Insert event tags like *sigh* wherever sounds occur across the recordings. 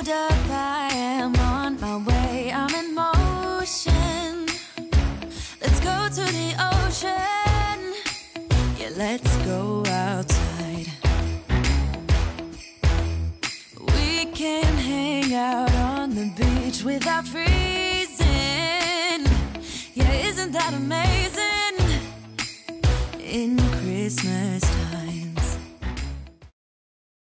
Up, I am on my way. I'm in motion. Let's go to the ocean. Yeah, let's go outside. We can hang out on the beach without freezing.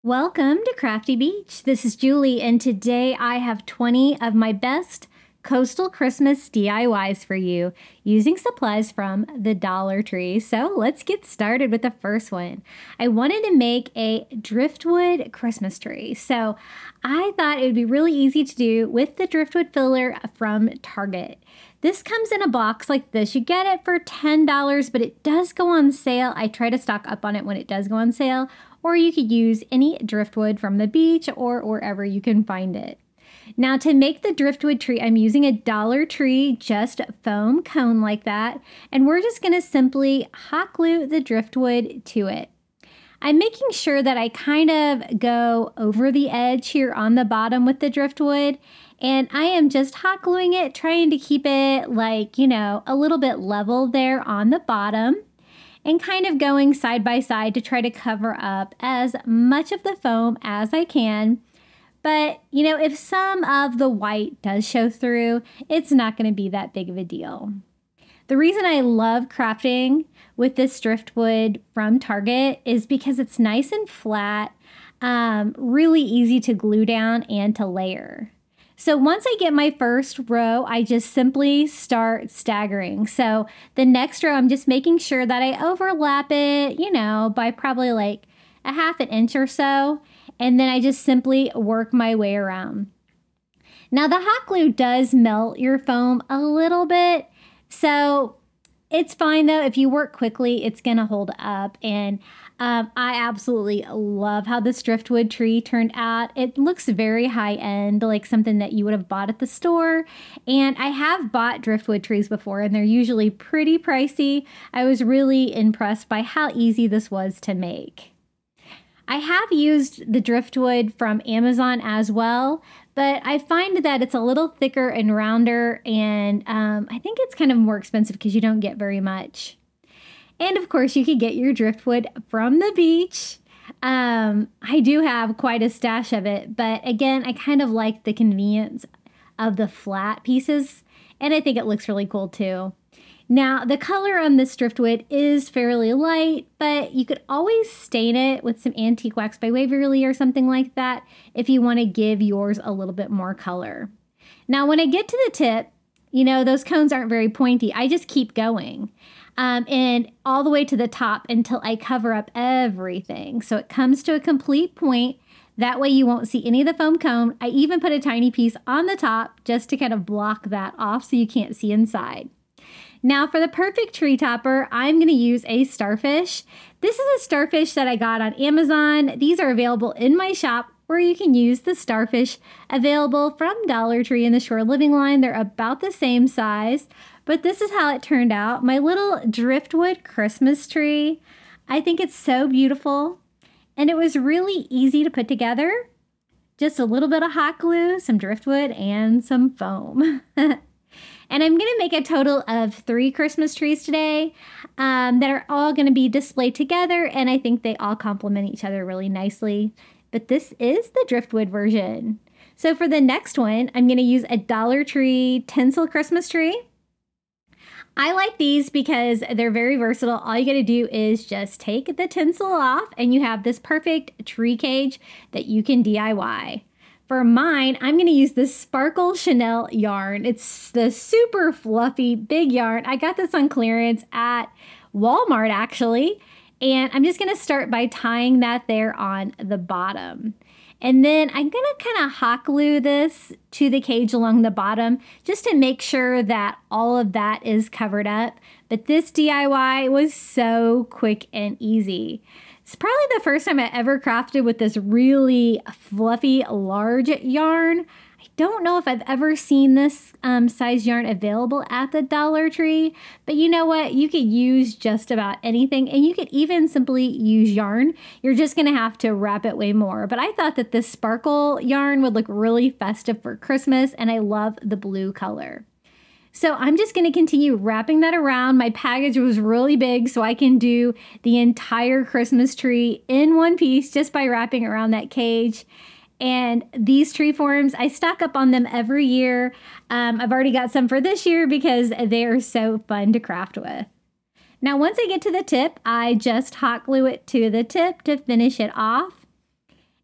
Welcome to Crafty Beach. This is Julie, and today I have 20 of my best coastal Christmas DIYs for you using supplies from the Dollar Tree. So let's get started with the first one. I wanted to make a driftwood Christmas tree. So I thought it would be really easy to do with the driftwood filler from Target. This comes in a box like this. You get it for $10, but it does go on sale. I try to stock up on it when it does go on sale, or you could use any driftwood from the beach or wherever you can find it. Now to make the driftwood tree, I'm using a Dollar Tree just foam cone like that, and we're just gonna simply hot glue the driftwood to it. I'm making sure that I kind of go over the edge here on the bottom with the driftwood and I am just hot gluing it, trying to keep it like, you know, a little bit level there on the bottom and kind of going side by side to try to cover up as much of the foam as I can. But, you know, if some of the white does show through, it's not going to be that big of a deal. The reason I love crafting with this driftwood from Target is because it's nice and flat, um, really easy to glue down and to layer. So once I get my first row, I just simply start staggering. So the next row, I'm just making sure that I overlap it, you know, by probably like a half an inch or so. And then I just simply work my way around. Now the hot glue does melt your foam a little bit. So it's fine though. If you work quickly, it's going to hold up. And um, I absolutely love how this driftwood tree turned out. It looks very high end, like something that you would have bought at the store. And I have bought driftwood trees before, and they're usually pretty pricey. I was really impressed by how easy this was to make. I have used the driftwood from Amazon as well, but I find that it's a little thicker and rounder, and um, I think it's kind of more expensive because you don't get very much. And of course, you can get your driftwood from the beach. Um, I do have quite a stash of it, but again, I kind of like the convenience of the flat pieces, and I think it looks really cool too. Now, the color on this driftwood is fairly light, but you could always stain it with some antique wax by Waverly or something like that if you want to give yours a little bit more color. Now, when I get to the tip, you know, those cones aren't very pointy. I just keep going um, and all the way to the top until I cover up everything. So it comes to a complete point. That way you won't see any of the foam cone. I even put a tiny piece on the top just to kind of block that off so you can't see inside. Now for the perfect tree topper, I'm going to use a starfish. This is a starfish that I got on Amazon. These are available in my shop where you can use the starfish available from Dollar Tree in the Shore Living line. They're about the same size. But this is how it turned out. My little driftwood Christmas tree. I think it's so beautiful. And it was really easy to put together. Just a little bit of hot glue, some driftwood, and some foam. *laughs* and I'm going to make a total of three Christmas trees today um, that are all going to be displayed together. And I think they all complement each other really nicely. But this is the driftwood version. So for the next one, I'm going to use a Dollar Tree tinsel Christmas tree. I like these because they're very versatile. All you got to do is just take the tinsel off and you have this perfect tree cage that you can DIY. For mine, I'm going to use this Sparkle Chenille yarn. It's the super fluffy big yarn. I got this on clearance at Walmart actually. And I'm just going to start by tying that there on the bottom. And then I'm gonna kind of hot glue this to the cage along the bottom just to make sure that all of that is covered up. But this DIY was so quick and easy. It's probably the first time I ever crafted with this really fluffy large yarn. Don't know if I've ever seen this um, size yarn available at the Dollar Tree, but you know what? You could use just about anything, and you could even simply use yarn. You're just to have to wrap it way more. But I thought that this sparkle yarn would look really festive for Christmas, and I love the blue color. So I'm just going to continue wrapping that around. My package was really big, so I can do the entire Christmas tree in one piece just by wrapping around that cage. And these tree forms, I stock up on them every year. Um, I've already got some for this year because they are so fun to craft with. Now, once I get to the tip, I just hot glue it to the tip to finish it off.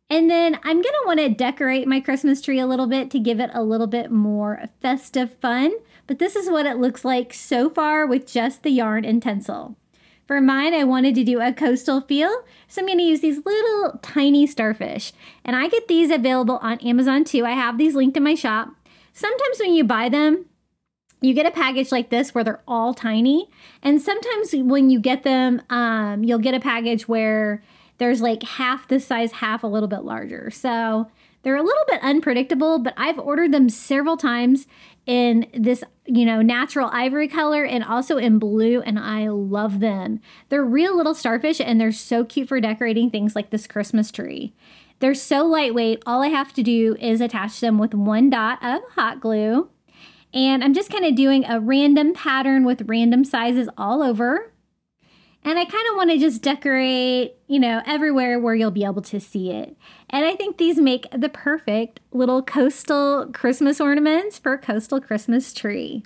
And then I'm going to want to decorate my Christmas tree a little bit to give it a little bit more festive fun. But this is what it looks like so far with just the yarn and tinsel. For mine, I wanted to do a coastal feel, so I'm going to use these little tiny starfish. And I get these available on Amazon too. I have these linked in my shop. Sometimes when you buy them, you get a package like this where they're all tiny. And sometimes when you get them, um, you'll get a package where there's like half the size, half a little bit larger. So they're a little bit unpredictable, but I've ordered them several times in this, you know, natural ivory color and also in blue, and I love them. They're real little starfish and they're so cute for decorating things like this Christmas tree. They're so lightweight, all I have to do is attach them with one dot of hot glue. And I'm just kind of doing a random pattern with random sizes all over. And I kind of want to just decorate, you know, everywhere where you'll be able to see it. And I think these make the perfect little coastal Christmas ornaments for a coastal Christmas tree.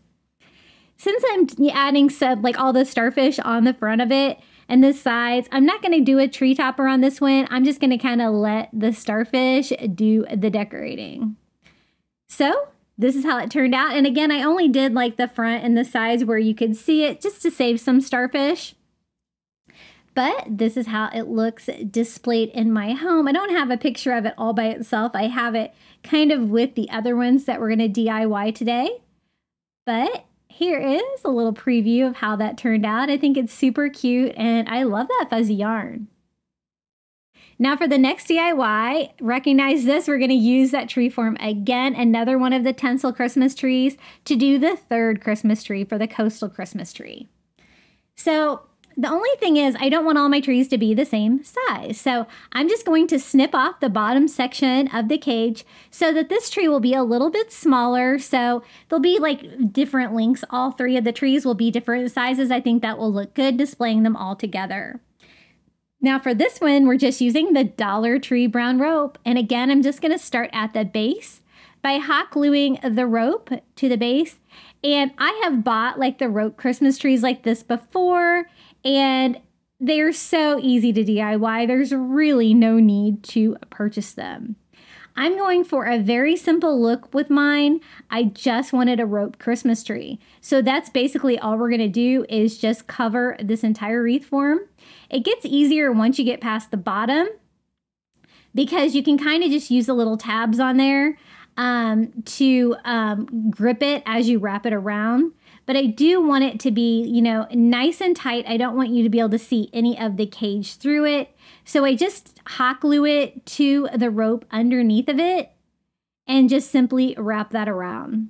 Since I'm adding some, like all the starfish on the front of it and the sides, I'm not going to do a tree topper on this one. I'm just going to kind of let the starfish do the decorating. So this is how it turned out. And again, I only did like the front and the sides where you could see it just to save some starfish but this is how it looks displayed in my home. I don't have a picture of it all by itself. I have it kind of with the other ones that we're going to DIY today. But here is a little preview of how that turned out. I think it's super cute and I love that fuzzy yarn. Now for the next DIY, recognize this, we're gonna use that tree form again, another one of the tinsel Christmas trees to do the third Christmas tree for the coastal Christmas tree. So the only thing is I don't want all my trees to be the same size. So I'm just going to snip off the bottom section of the cage so that this tree will be a little bit smaller. So there'll be like different lengths. All three of the trees will be different sizes. I think that will look good displaying them all together. Now for this one, we're just using the Dollar Tree brown rope. And again, I'm just gonna start at the base by hot gluing the rope to the base. And I have bought like the rope Christmas trees like this before and they're so easy to DIY. There's really no need to purchase them. I'm going for a very simple look with mine. I just wanted a rope Christmas tree. So that's basically all we're gonna do is just cover this entire wreath form. It gets easier once you get past the bottom because you can kind of just use the little tabs on there um, to um, grip it as you wrap it around but I do want it to be, you know, nice and tight. I don't want you to be able to see any of the cage through it. So I just hot glue it to the rope underneath of it and just simply wrap that around.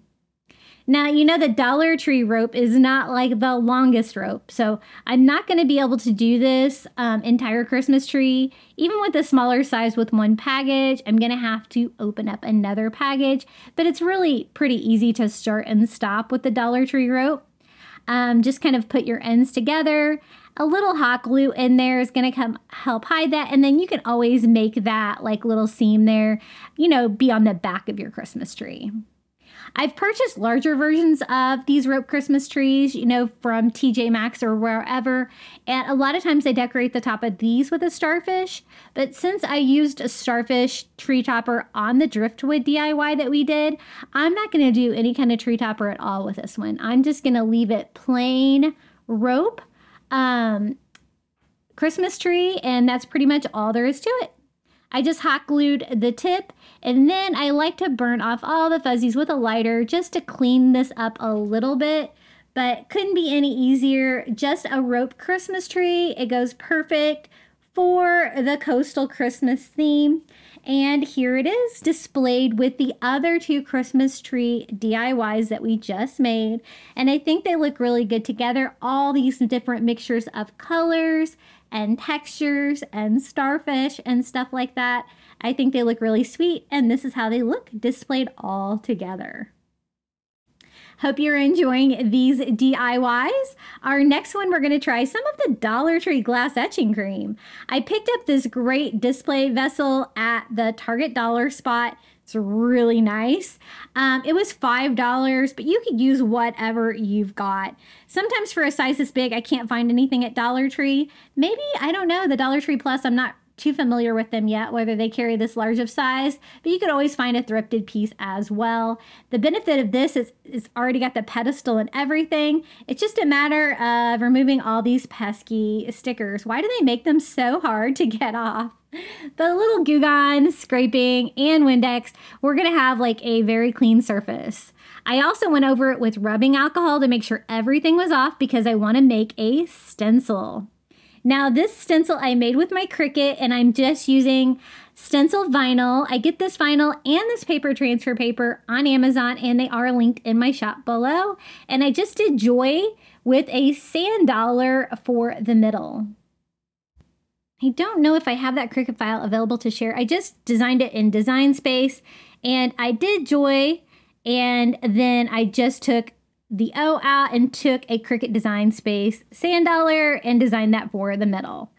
Now, you know, the Dollar Tree rope is not like the longest rope. So I'm not going to be able to do this um, entire Christmas tree. Even with the smaller size with one package, I'm going to have to open up another package. But it's really pretty easy to start and stop with the Dollar Tree rope. Um, just kind of put your ends together. A little hot glue in there is going to come help hide that. And then you can always make that like little seam there, you know, be on the back of your Christmas tree. I've purchased larger versions of these rope Christmas trees, you know, from TJ Maxx or wherever. And a lot of times I decorate the top of these with a starfish. But since I used a starfish tree topper on the driftwood DIY that we did, I'm not going to do any kind of tree topper at all with this one. I'm just going to leave it plain rope um, Christmas tree, and that's pretty much all there is to it. I just hot glued the tip and then I like to burn off all the fuzzies with a lighter just to clean this up a little bit. But couldn't be any easier. Just a rope Christmas tree. It goes perfect for the coastal Christmas theme. And here it is displayed with the other two Christmas tree DIYs that we just made. And I think they look really good together. All these different mixtures of colors and textures and starfish and stuff like that. I think they look really sweet. And this is how they look displayed all together. Hope you're enjoying these DIYs. Our next one, we're going to try some of the Dollar Tree glass etching cream. I picked up this great display vessel at the Target dollar spot. It's really nice. Um, it was $5, but you could use whatever you've got. Sometimes for a size this big, I can't find anything at Dollar Tree. Maybe, I don't know, the Dollar Tree Plus, I'm not too familiar with them yet, whether they carry this large of size, but you could always find a thrifted piece as well. The benefit of this is it's already got the pedestal and everything. It's just a matter of removing all these pesky stickers. Why do they make them so hard to get off? The little Goo Gone, scraping, and Windex, we're gonna have like a very clean surface. I also went over it with rubbing alcohol to make sure everything was off because I want to make a stencil. Now this stencil I made with my Cricut and I'm just using stencil vinyl. I get this vinyl and this paper transfer paper on Amazon and they are linked in my shop below. And I just did Joy with a sand dollar for the middle. I don't know if I have that Cricut file available to share. I just designed it in Design Space and I did Joy and then I just took the O out and took a Cricut Design Space sand dollar and designed that for the middle.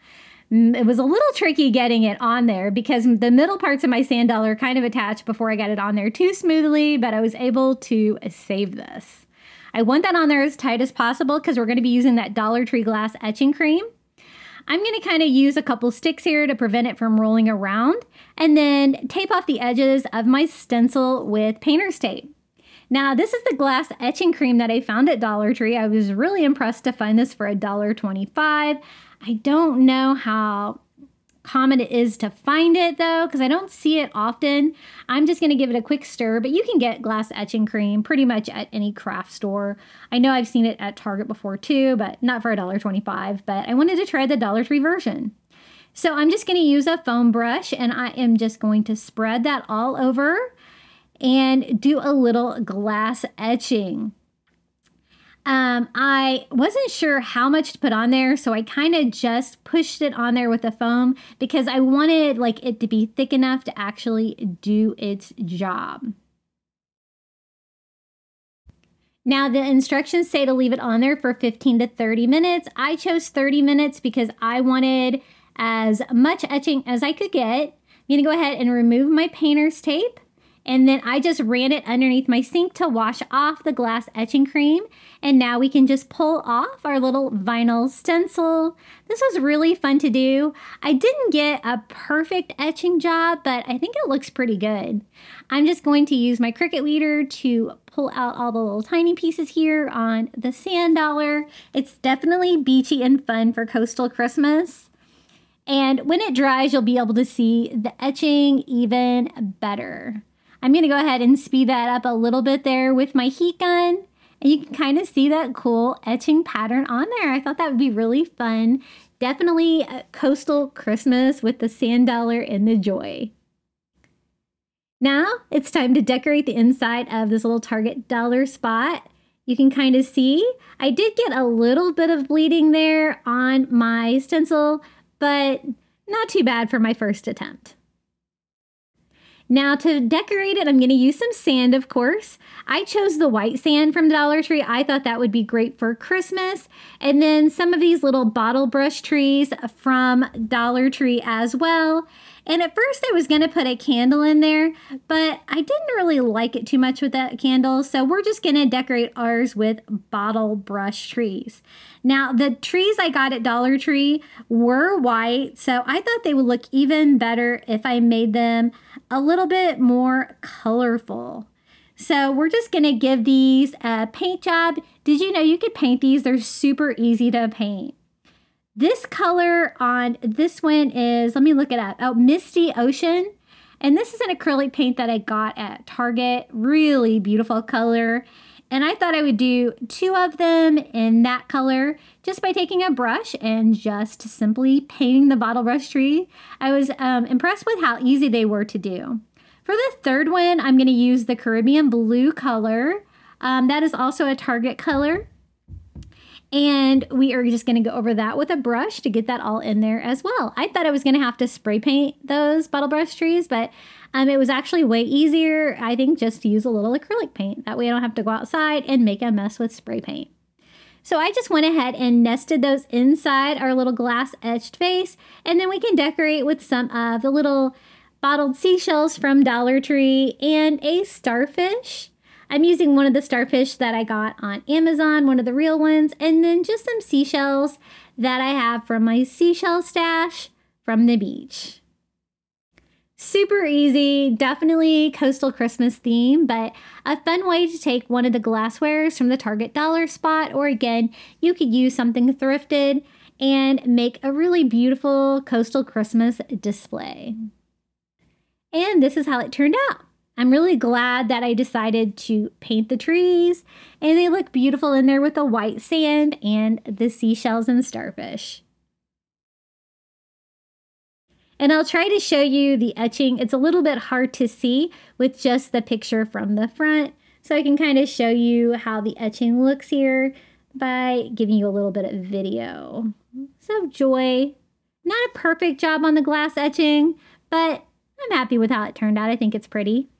Mm, it was a little tricky getting it on there because the middle parts of my sand dollar kind of attached before I got it on there too smoothly, but I was able to save this. I want that on there as tight as possible because we're going to be using that Dollar Tree glass etching cream. I'm going to kind of use a couple sticks here to prevent it from rolling around and then tape off the edges of my stencil with painter's tape. Now, this is the glass etching cream that I found at Dollar Tree. I was really impressed to find this for $1.25. I don't know how common it is to find it though, because I don't see it often. I'm just going to give it a quick stir, but you can get glass etching cream pretty much at any craft store. I know I've seen it at Target before too, but not for $1.25. But I wanted to try the Dollar Tree version. So I'm just going to use a foam brush and I am just going to spread that all over and do a little glass etching. Um, I wasn't sure how much to put on there, so I kind of just pushed it on there with the foam because I wanted like it to be thick enough to actually do its job. Now, the instructions say to leave it on there for 15 to 30 minutes. I chose 30 minutes because I wanted as much etching as I could get. I'm to go ahead and remove my painter's tape. And then I just ran it underneath my sink to wash off the glass etching cream. And now we can just pull off our little vinyl stencil. This was really fun to do. I didn't get a perfect etching job, but I think it looks pretty good. I'm just going to use my Cricut weeder to pull out all the little tiny pieces here on the sand dollar. It's definitely beachy and fun for coastal Christmas. And when it dries, you'll be able to see the etching even better. I'm going to go ahead and speed that up a little bit there with my heat gun. And you can kind of see that cool etching pattern on there. I thought that would be really fun. Definitely a coastal Christmas with the sand dollar and the joy. Now it's time to decorate the inside of this little Target dollar spot. You can kind of see I did get a little bit of bleeding there on my stencil, but not too bad for my first attempt. Now to decorate it, I'm going to use some sand, of course. I chose the white sand from Dollar Tree. I thought that would be great for Christmas. And then some of these little bottle brush trees from Dollar Tree as well. And at first I was going to put a candle in there, but I didn't really like it too much with that candle. So we're just going to decorate ours with bottle brush trees. Now the trees I got at Dollar Tree were white. So I thought they would look even better if I made them a little bit more colorful. So we're just going to give these a paint job. Did you know you could paint these? They're super easy to paint. This color on this one is, let me look it up. Oh, Misty Ocean. And this is an acrylic paint that I got at Target. Really beautiful color. And I thought I would do two of them in that color just by taking a brush and just simply painting the bottle brush tree. I was um, impressed with how easy they were to do. For the third one, I'm going to use the Caribbean blue color. Um, that is also a Target color. And we are just going to go over that with a brush to get that all in there as well. I thought I was going to have to spray paint those bottle brush trees, but um, it was actually way easier, I think, just to use a little acrylic paint. That way I don't have to go outside and make a mess with spray paint. So I just went ahead and nested those inside our little glass etched vase, and then we can decorate with some of the little bottled seashells from Dollar Tree and a starfish. I'm using one of the starfish that I got on Amazon, one of the real ones, and then just some seashells that I have from my seashell stash from the beach. Super easy, definitely coastal Christmas theme, but a fun way to take one of the glasswares from the Target dollar spot, or again, you could use something thrifted and make a really beautiful coastal Christmas display. And this is how it turned out. I'm really glad that I decided to paint the trees and they look beautiful in there with the white sand and the seashells and starfish. And I'll try to show you the etching. It's a little bit hard to see with just the picture from the front. So I can kind of show you how the etching looks here by giving you a little bit of video. So Joy, not a perfect job on the glass etching, but I'm happy with how it turned out. I think it's pretty.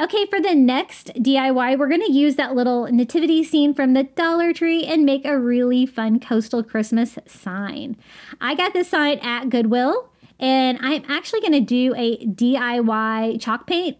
Okay, for the next DIY, we're going to use that little nativity scene from the Dollar Tree and make a really fun coastal Christmas sign. I got this sign at Goodwill, and I'm actually going to do a DIY chalk paint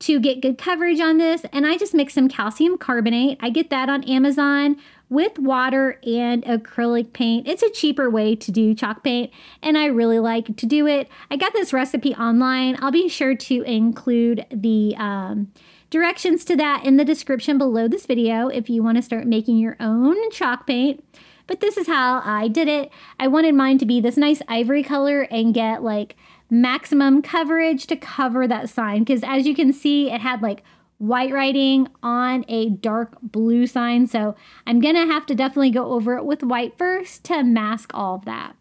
to get good coverage on this. And I just mix some calcium carbonate. I get that on Amazon with water and acrylic paint. It's a cheaper way to do chalk paint, and I really like to do it. I got this recipe online. I'll be sure to include the um, directions to that in the description below this video if you want to start making your own chalk paint. But this is how I did it. I wanted mine to be this nice ivory color and get like maximum coverage to cover that sign because as you can see it had like white writing on a dark blue sign. So I'm to have to definitely go over it with white first to mask all of that.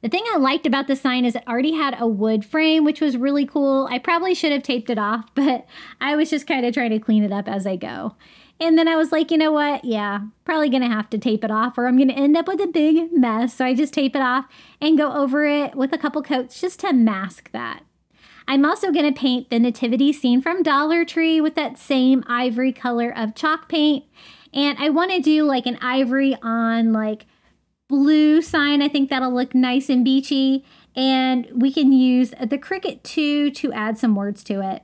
The thing I liked about the sign is it already had a wood frame, which was really cool. I probably should have taped it off, *laughs* but I was just kind of trying to clean it up as I go. And then I was like, you know what? Yeah, probably to have to tape it off or I'm to end up with a big mess. So I just tape it off and go over it with a couple coats just to mask that. I'm also going to paint the nativity scene from Dollar Tree with that same ivory color of chalk paint. And I want to do like an ivory on like blue sign. I think that'll look nice and beachy. And we can use the Cricut 2 to add some words to it.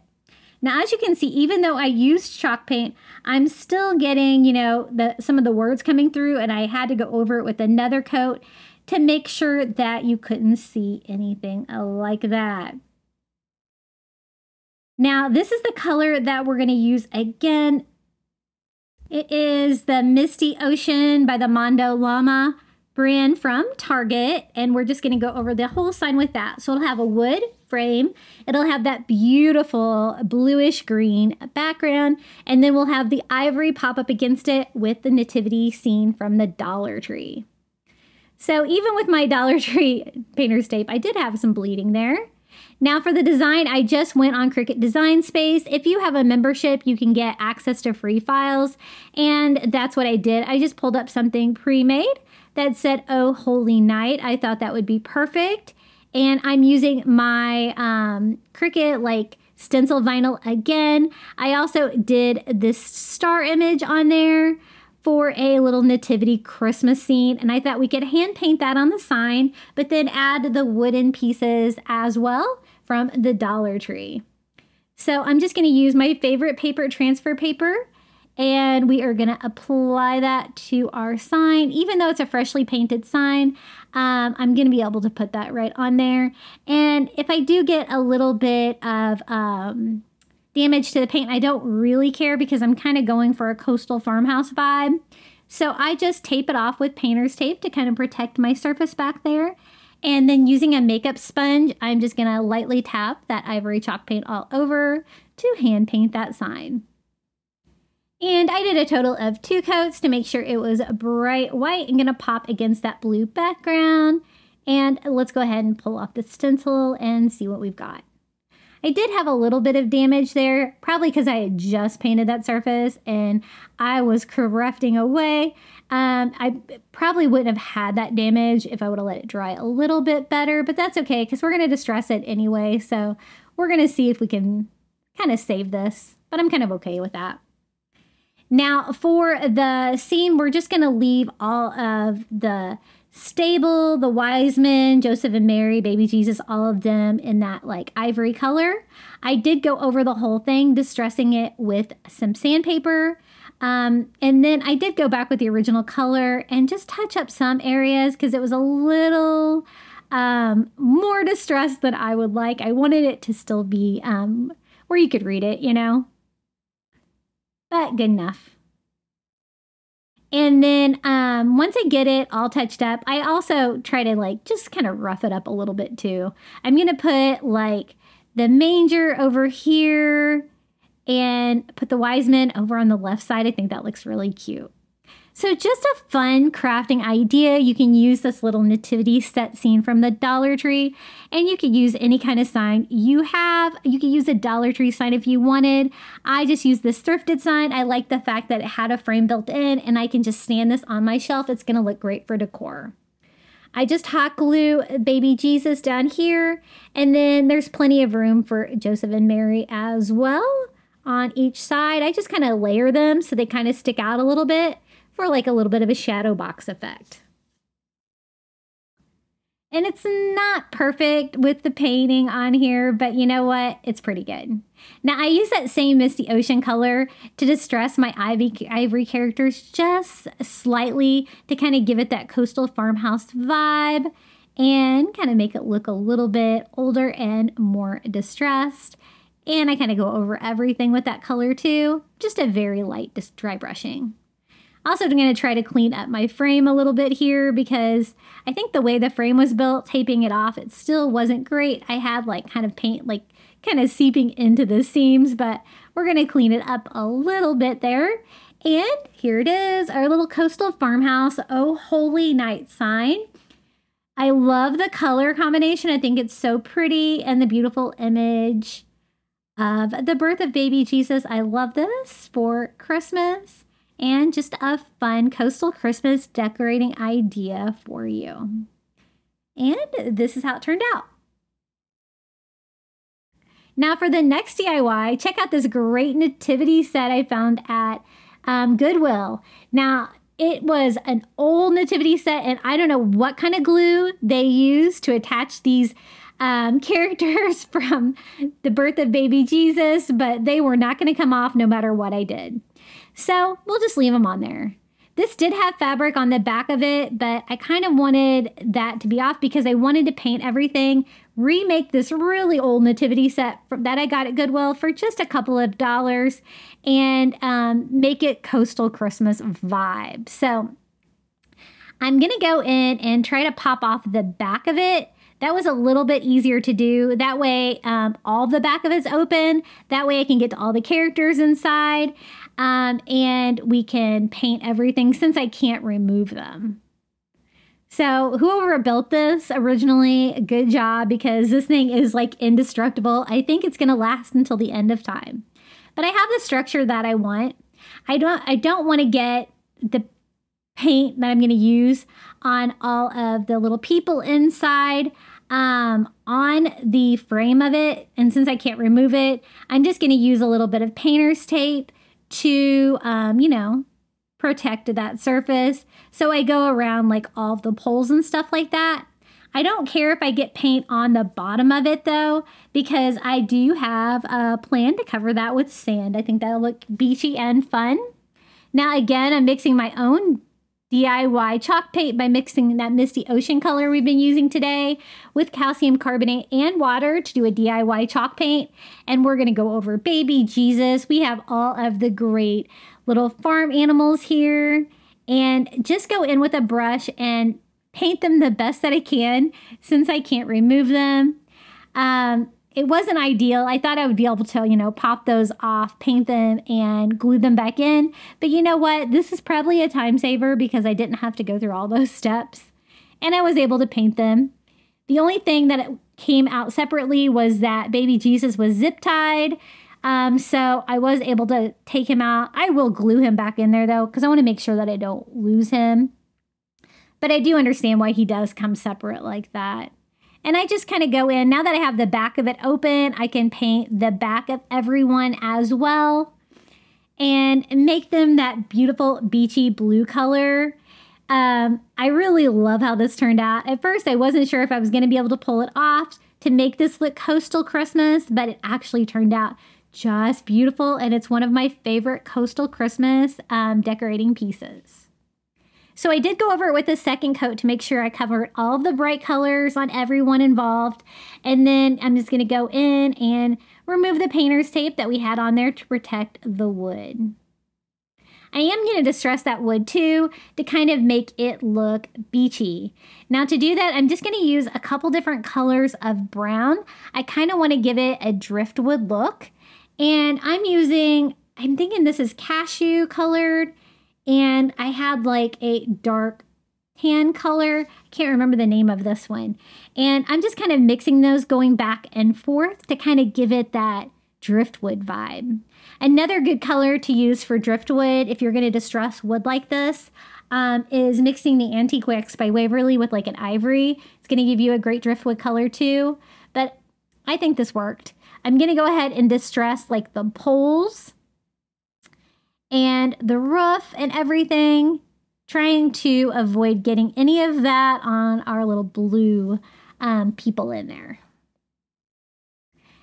Now, as you can see, even though I used chalk paint, I'm still getting, you know, the some of the words coming through and I had to go over it with another coat to make sure that you couldn't see anything like that. Now, this is the color that we're going to use again. It is the Misty Ocean by the Mondo Llama brand from Target. And we're just going to go over the whole sign with that. So it'll have a wood frame. It'll have that beautiful bluish green background. And then we'll have the ivory pop up against it with the nativity scene from the Dollar Tree. So even with my Dollar *laughs* Tree painter's tape, I did have some bleeding there. Now for the design, I just went on Cricut Design Space. If you have a membership, you can get access to free files. And that's what I did. I just pulled up something pre-made that said, oh, holy night. I thought that would be perfect. And I'm using my um, Cricut like stencil vinyl again. I also did this star image on there for a little nativity Christmas scene. And I thought we could hand paint that on the sign, but then add the wooden pieces as well from the Dollar Tree. So I'm just going to use my favorite paper transfer paper and we are going to apply that to our sign. Even though it's a freshly painted sign, um, I'm going to be able to put that right on there. And if I do get a little bit of um, damage to the paint, I don't really care because I'm kind of going for a coastal farmhouse vibe. So I just tape it off with painter's tape to kind of protect my surface back there. And then using a makeup sponge, I'm just going to lightly tap that ivory chalk paint all over to hand paint that sign. And I did a total of two coats to make sure it was a bright white. I'm going to pop against that blue background. And let's go ahead and pull off the stencil and see what we've got. I did have a little bit of damage there, probably because I had just painted that surface and I was correcting away. Um, I probably wouldn't have had that damage if I would have let it dry a little bit better, but that's okay because we're going to distress it anyway. So we're going to see if we can kind of save this, but I'm kind of okay with that. Now for the scene, we're just going to leave all of the stable, the wise men, Joseph and Mary, baby Jesus, all of them in that like ivory color. I did go over the whole thing, distressing it with some sandpaper. Um, and then I did go back with the original color and just touch up some areas because it was a little um, more distressed than I would like. I wanted it to still be um, where you could read it, you know? But good enough. And then um, once I get it all touched up, I also try to like just kind of rough it up a little bit too. I'm going to put like the manger over here and put the wise men over on the left side. I think that looks really cute. So just a fun crafting idea. You can use this little nativity set scene from the Dollar Tree and you could use any kind of sign you have. You could use a Dollar Tree sign if you wanted. I just used this thrifted sign. I like the fact that it had a frame built in and I can just stand this on my shelf. It's gonna look great for decor. I just hot glue baby Jesus down here and then there's plenty of room for Joseph and Mary as well on each side. I just kind of layer them so they kind of stick out a little bit for like a little bit of a shadow box effect. And it's not perfect with the painting on here, but you know what? It's pretty good. Now I use that same Misty Ocean color to distress my ivy, ivory characters just slightly to kind of give it that coastal farmhouse vibe and kind of make it look a little bit older and more distressed. And I kind of go over everything with that color too. Just a very light dry brushing. Also, I'm going to try to clean up my frame a little bit here because I think the way the frame was built, taping it off, it still wasn't great. I had like kind of paint like kind of seeping into the seams, but we're going to clean it up a little bit there. And here it is, our little coastal farmhouse, Oh Holy Night sign. I love the color combination. I think it's so pretty and the beautiful image of the birth of baby Jesus. I love this for Christmas and just a fun coastal Christmas decorating idea for you. And this is how it turned out. Now for the next DIY, check out this great nativity set I found at um, Goodwill. Now, it was an old nativity set, and I don't know what kind of glue they used to attach these um, *laughs* characters from the birth of baby Jesus, but they were not going to come off no matter what I did. So we'll just leave them on there. This did have fabric on the back of it, but I kind of wanted that to be off because I wanted to paint everything, remake this really old nativity set that I got at Goodwill for just a couple of dollars, and um, make it coastal Christmas vibe. So I'm going to go in and try to pop off the back of it that was a little bit easier to do. That way, um, all the back of it's open. That way, I can get to all the characters inside, um, and we can paint everything since I can't remove them. So whoever built this originally, good job because this thing is like indestructible. I think it's going to last until the end of time. But I have the structure that I want. I don't I don't want to get the paint that I'm going to use on all of the little people inside um, on the frame of it. And since I can't remove it, I'm just going to use a little bit of painter's tape to, um, you know, protect that surface. So I go around like all the poles and stuff like that. I don't care if I get paint on the bottom of it though, because I do have a plan to cover that with sand. I think that'll look beachy and fun. Now again, I'm mixing my own DIY chalk paint by mixing that misty ocean color we've been using today with calcium carbonate and water to do a DIY chalk paint. And we're going to go over baby Jesus. We have all of the great little farm animals here. And just go in with a brush and paint them the best that I can since I can't remove them. Um, it wasn't ideal. I thought I would be able to, you know, pop those off, paint them, and glue them back in. But you know what? This is probably a time saver because I didn't have to go through all those *laughs* steps. And I was able to paint them. The only thing that came out separately was that baby Jesus was zip tied. Um, so I was able to take him out. I will glue him back in there though, because I want to make sure that I don't lose him. But I do understand why he does come separate like that. And I just kind of go in. Now that I have the back of it open, I can paint the back of everyone as well and make them that beautiful beachy blue color. Um, I really love how this turned out. At first, I wasn't sure if I was going to be able to pull it off to make this look coastal Christmas, but it actually turned out just beautiful. And it's one of my favorite coastal Christmas um, decorating pieces. So I did go over it with a second coat to make sure I covered all the bright colors on everyone involved. And then I'm just going to go in and remove the painter's tape that we had on there to protect the wood. I am going to distress that wood too to kind of make it look beachy. Now to do that, I'm just going to use a couple different colors of brown. I kind of want to give it a driftwood look. And I'm using, I'm thinking this is cashew colored and I had like a dark tan color. I can't remember the name of this one. And I'm just kind of mixing those going back and forth to kind of give it that driftwood vibe. Another good color to use for driftwood if you're going to distress wood like this um, is mixing the Antique Wax by Waverly with like an ivory. It's going to give you a great driftwood color too. But I think this worked. I'm going to go ahead and distress like the poles and the roof and everything, trying to avoid getting any of that on our little blue um, people in there.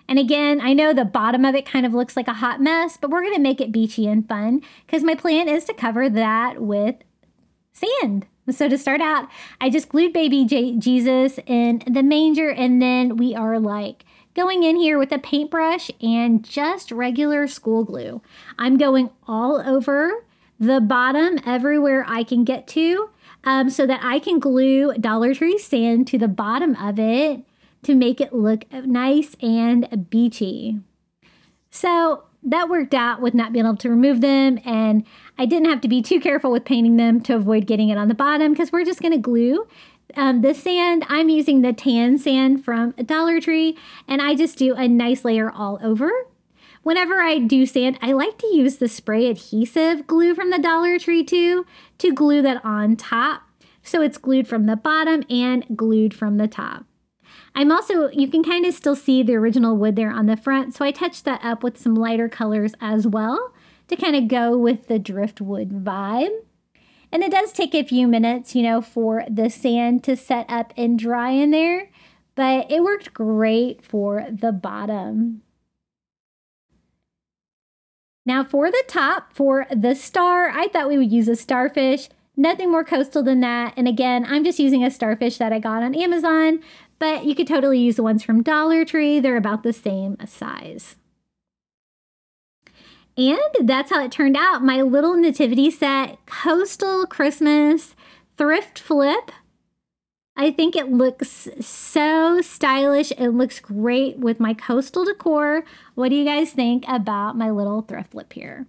And again, I know the bottom of it kind of looks like a hot mess, but we're going to make it beachy and fun because my plan is to cover that with sand. So to start out, I just glued baby J- Jesus in the manger and then we are like going in here with a paintbrush and just regular school glue. I'm going all over the bottom everywhere I can get to um, so that I can glue Dollar Tree sand to the bottom of it to make it look nice and beachy. So that worked out with not being able to remove them and I didn't have to be too careful with painting them to avoid getting it on the bottom because we're just going to glue um, the sand, I'm using the tan sand from Dollar Tree, and I just do a nice layer all over. Whenever I do sand, I like to use the spray adhesive glue from the Dollar Tree too to glue that on top. So it's glued from the bottom and glued from the top. I'm also, you can kind of still see the original wood there on the front, so I touched that up with some lighter colors as well to kind of go with the driftwood vibe. And it does take a few minutes, you know, for the sand to set up and dry in there, but it worked great for the bottom. Now for the top, for the star, I thought we would use a starfish. Nothing more coastal than that. And again, I'm just using a starfish that I got on Amazon, but you could totally use the ones from Dollar Tree. They're about the same size. And that's how it turned out. My little nativity set, Coastal Christmas Thrift Flip. I think it looks so stylish. It looks great with my coastal decor. What do you guys think about my little thrift flip here?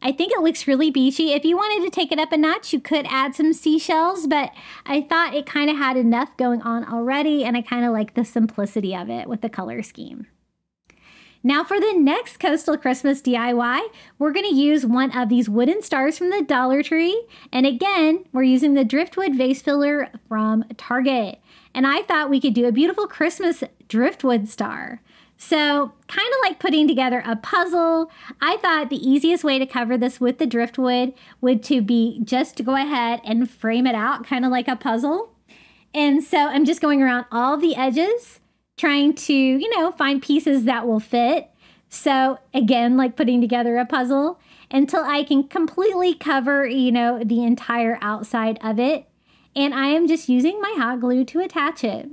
I think it looks really beachy. If you wanted to take it up a notch, you could add some seashells, but I thought it kind of had enough going on already, and I kind of like the simplicity of it with the color scheme. Now for the next Coastal Christmas DIY, we're going to use one of these wooden stars from the Dollar Tree. And again, we're using the Driftwood Vase Filler from Target. And I thought we could do a beautiful Christmas driftwood star. So, kind of like putting together a puzzle, I thought the easiest way to cover this with the driftwood would to be just to go ahead and frame it out kind of like a puzzle. And so I'm just going around all the edges trying to, you know, find pieces that will fit. So, again, like putting together a puzzle until I can completely cover, you know, the entire outside of it. And I am just using my hot glue to attach it.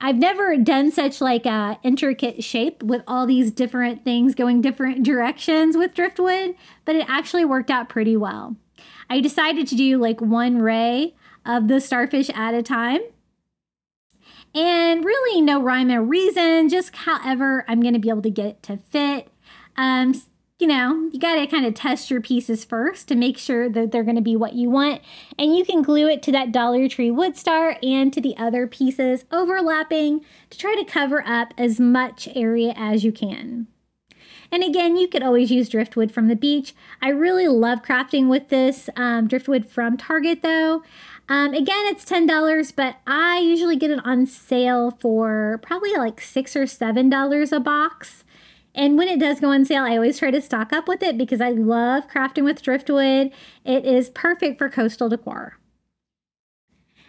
I've never done such like a intricate shape with all these different things going different directions with driftwood, but it actually worked out pretty well. I decided to do like one ray of the starfish at a time And really no rhyme or reason, just however I'm going to be able to get it to fit. Um, you know, you got to kind of test your pieces first to make sure that they're going to be what you want. And you can glue it to that Dollar Tree wood star and to the other pieces overlapping to try to cover up as much area as you can. And again, you could always use driftwood from the beach. I really love crafting with this um, driftwood from Target though. Um, again, it's $10, but I usually get it on sale for probably like 6 or $7 a box. And when it does go on sale, I always try to stock up with it because I love crafting with driftwood. It is perfect for coastal decor.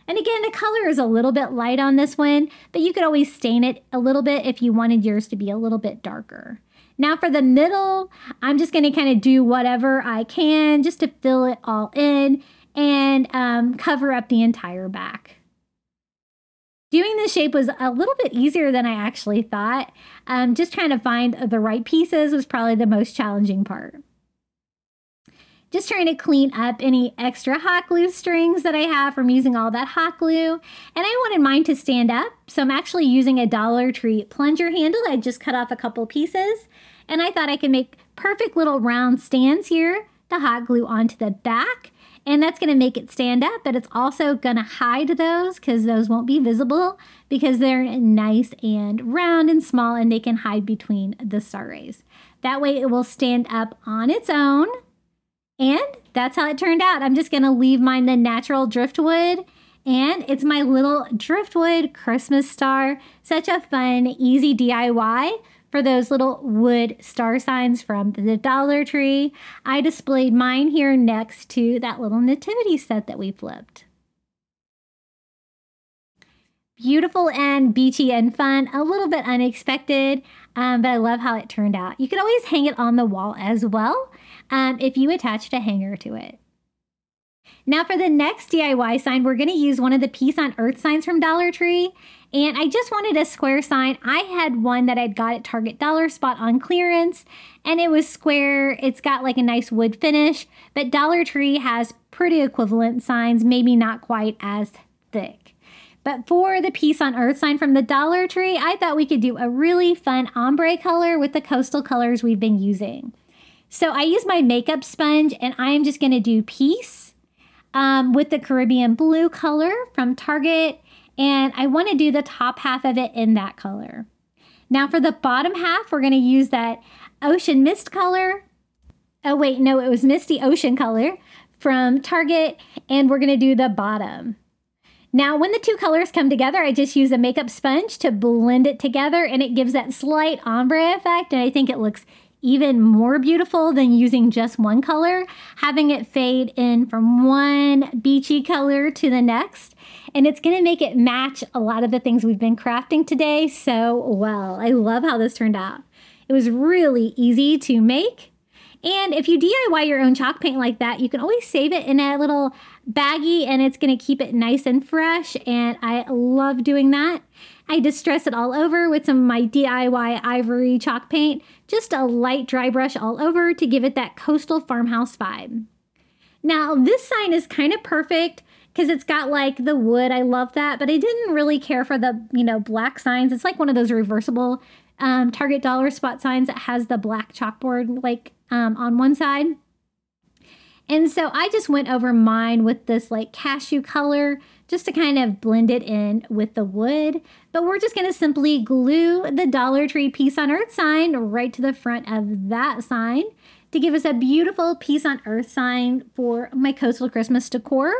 And again, the color is a little bit light on this one, but you could always stain it a little bit if you wanted yours to be a little bit darker. Now for the middle, I'm just going to kind of do whatever I can just to fill it all in and um, cover up the entire back. Doing this shape was a little bit easier than I actually thought. Um, just trying to find the right pieces was probably the most challenging part. Just trying to clean up any extra hot glue strings that I have from using all that hot glue. And I wanted mine to stand up, so I'm actually using a Dollar Tree plunger handle. I just cut off a couple pieces, and I thought I could make perfect little round stands here to hot glue onto the back and that's going to make it stand up, but it's also going to hide those because those won't be visible because they're nice and round and small and they can hide between the star rays. That way it will stand up on its own. And that's how it turned out. I'm just going to leave mine the natural driftwood. And it's my little driftwood Christmas star. Such a fun, easy DIY for those little wood star signs from the Dollar Tree. I displayed mine here next to that little nativity set that we flipped. Beautiful and beachy and fun, a little bit unexpected, um, but I love how it turned out. You could always hang it on the wall as well um, if you attached a hanger to it. Now for the next DIY sign, we're going to use one of the Peace on Earth signs from Dollar Tree. And I just wanted a square sign. I had one that I'd got at Target Dollar Spot on clearance, and it was square. It's got like a nice wood finish, but Dollar Tree has pretty equivalent signs, maybe not quite as thick. But for the Peace on Earth sign from the Dollar Tree, I thought we could do a really fun ombre color with the coastal colors we've been using. So I use my makeup sponge and I am just going to do peace um, with the Caribbean blue color from Target and I want to do the top half of it in that color. Now for the bottom half, we're going to use that ocean mist color. Oh wait, no, it was misty ocean color from Target and we're going to do the bottom. Now, when the two colors come together, I just use a makeup sponge to blend it together and it gives that slight ombre effect and I think it looks even more beautiful than using just one color, having it fade in from one beachy color to the next. And it's going to make it match a lot of the things we've been crafting today so well. I love how this turned out. It was really easy to make. And if you DIY your own chalk paint like that, you can always save it in a little baggie and it's going to keep it nice and fresh. And I love doing that. I distress it all over with some of my DIY ivory chalk paint, just a light dry brush all over to give it that coastal farmhouse vibe. Now, this sign is kind of perfect because it's got like the wood. I love that, but I didn't really care for the, you know, black signs. It's like one of those reversible um, Target dollar spot signs that has the black chalkboard like um, on one side. And so I just went over mine with this like cashew color just to kind of blend it in with the wood. But we're just going to simply glue the Dollar Tree Peace on Earth sign right to the front of that sign to give us a beautiful Peace on Earth sign for my coastal Christmas decor.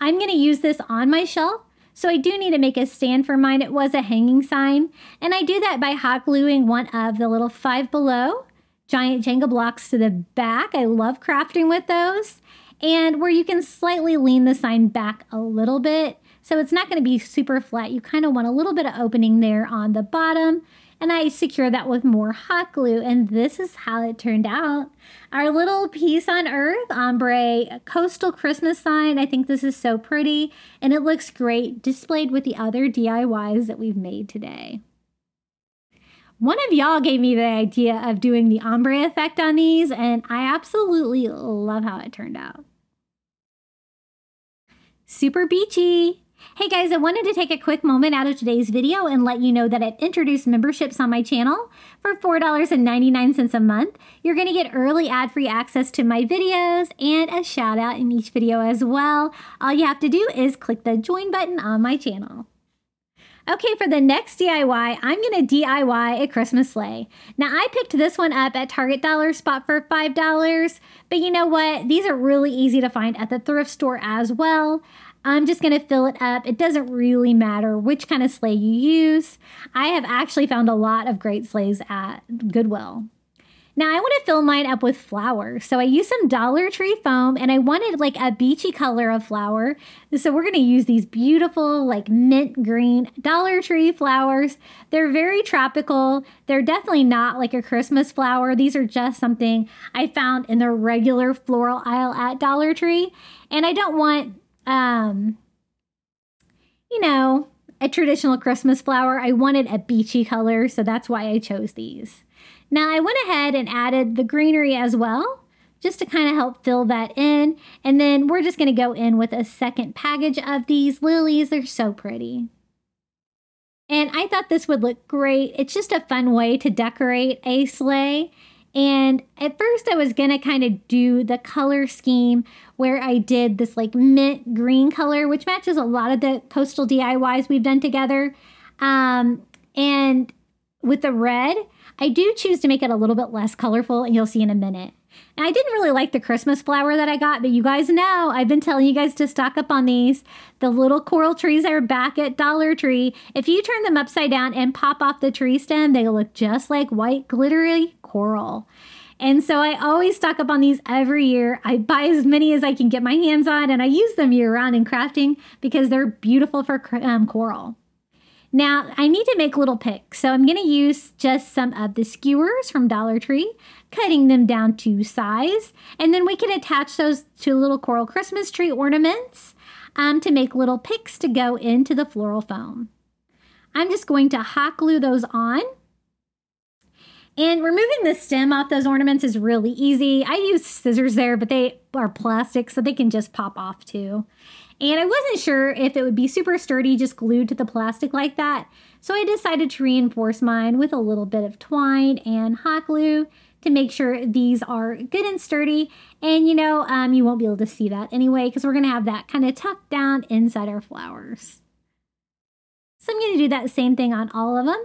I'm going to use this on my shelf so I do need to make a stand for mine. It was a hanging sign. And I do that by hot gluing one of the little five below giant Jenga blocks to the back. I love crafting with those. And where you can slightly lean the sign back a little bit. So it's not going to be super flat. You kind of want a little bit of opening there on the bottom. And I secure that with more hot glue. And this is how it turned out. Our little peace on earth ombre coastal Christmas sign. I think this is so pretty. And it looks great displayed with the other DIYs that we've made today. One of y'all gave me the idea of doing the ombre effect on these, and I absolutely love how it turned out. Super beachy. Hey guys, I wanted to take a quick moment out of today's video and let you know that I've introduced memberships on my channel. For $4.99 a month, you're going to get early ad-free access to my videos and a shout out in each video as well. All you have to do is click the join button on my channel. Okay, for the next DIY, I'm going to DIY a Christmas sleigh. Now, I picked this one up at Target Dollar Spot for $5, but you know what? These are really easy to find at the thrift store as well. I'm just going to fill it up. It doesn't really matter which kind of sleigh you use. I have actually found a lot of great sleighs at Goodwill. Now I want to fill mine up with flowers. So I used some Dollar Tree foam and I wanted like a beachy color of flower. So we're going to use these beautiful like mint green Dollar Tree flowers. They're very tropical. They're definitely not like a Christmas flower. These are just something I found in the regular floral aisle at Dollar Tree. And I don't want, um, you know, a traditional Christmas flower. I wanted a beachy color. So that's why I chose these. Now I went ahead and added the greenery as well, just to kind of help fill that in. And then we're just going to go in with a second package of these lilies. They're so pretty. And I thought this would look great. It's just a fun way to decorate a sleigh. And at first I was going to kind of do the color scheme where I did this like mint green color, which matches a lot of the coastal DIYs we've done together. Um, and with the red, I do choose to make it a little bit less colorful, and you'll see in a minute. And I didn't really like the Christmas flower that I got, but you guys know I've been telling you guys to stock up on these. The little coral trees are back at Dollar Tree. If you turn them upside down and pop off the tree stem, they look just like white glittery coral. And so I always stock up on these every year. I buy as many as I can get my hands on, and I use them year round in crafting because they're beautiful for um, coral. Now I need to make little picks, so I'm going to use just some of the skewers from Dollar Tree, cutting them down to size, and then we can attach those to little coral Christmas tree ornaments um, to make little picks to go into the floral foam. I'm just going to hot glue those on. And removing the stem off those ornaments is really easy. I use scissors there, but they are plastic, so they can just pop off too. And I wasn't sure if it would be super sturdy just glued to the plastic like that. So I decided to reinforce mine with a little bit of twine and hot glue to make sure these are good and sturdy. And you know, um, you won't be able to see that anyway because we're going to have that kind of tucked down inside our flowers. So I'm going to do that same thing on all of them.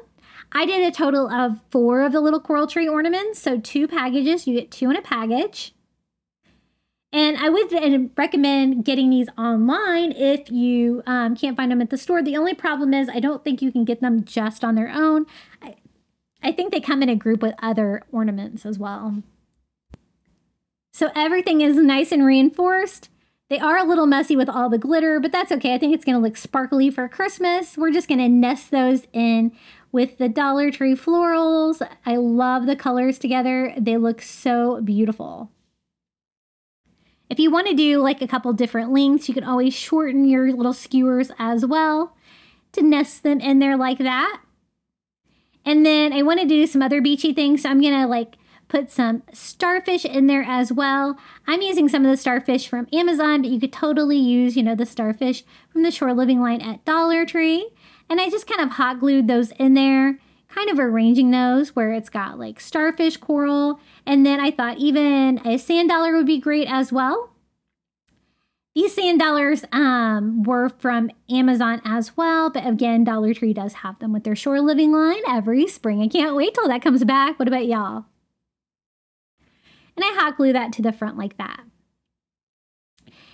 I did a total of four of the little coral tree ornaments. So two packages, you get two in a package. And I would recommend getting these online if you um, can't find them at the store. The only problem is I don't think you can get them just on their own. I, I think they come in a group with other ornaments as well. So everything is nice and reinforced. They are a little messy with all the glitter, but that's okay. I think it's going to look sparkly for Christmas. We're just going to nest those in with the Dollar Tree florals. I love the colors together. They look so beautiful. If you want to do like a couple different lengths, you can always shorten your little skewers as well to nest them in there like that. And then I want to do some other beachy things. So I'm going to like put some starfish in there as well. I'm using some of the starfish from Amazon, but you could totally use, you know, the starfish from the Shore Living line at Dollar Tree. And I just kind of hot glued those in there, kind of arranging those where it's got like starfish coral and then I thought even a sand dollar would be great as well. These sand dollars um, were from Amazon as well, but again, Dollar Tree does have them with their Shore Living line every spring. I can't wait till that comes back. What about y'all? And I hot glue that to the front like that.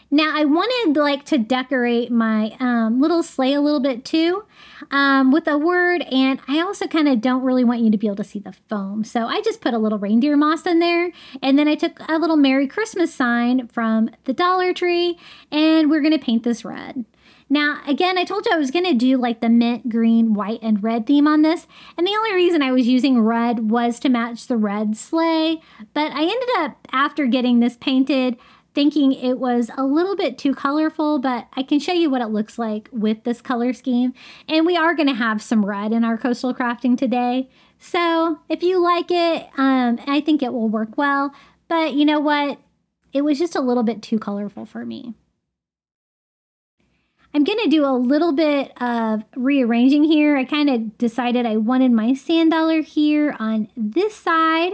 Now I wanted like to decorate my um, little sleigh a little bit too um, with a word, and I also kind of don't really want you to be able to see the foam. So I just put a little reindeer moss in there, and then I took a little Merry Christmas sign from the Dollar Tree, and we're gonna paint this red. Now, again, I told you I was going to do like the mint, green, white, and red theme on this. And the only reason I was using red was to match the red sleigh. But I ended up, after getting this painted, thinking it was a little bit too colorful, but I can show you what it looks like with this color scheme. And we are going to have some red in our coastal crafting today. So if you like it, um, I think it will work well. But you know what? It was just a little bit too colorful for me. I'm going to do a little bit of rearranging here. I kind of decided I wanted my sand dollar here on this side,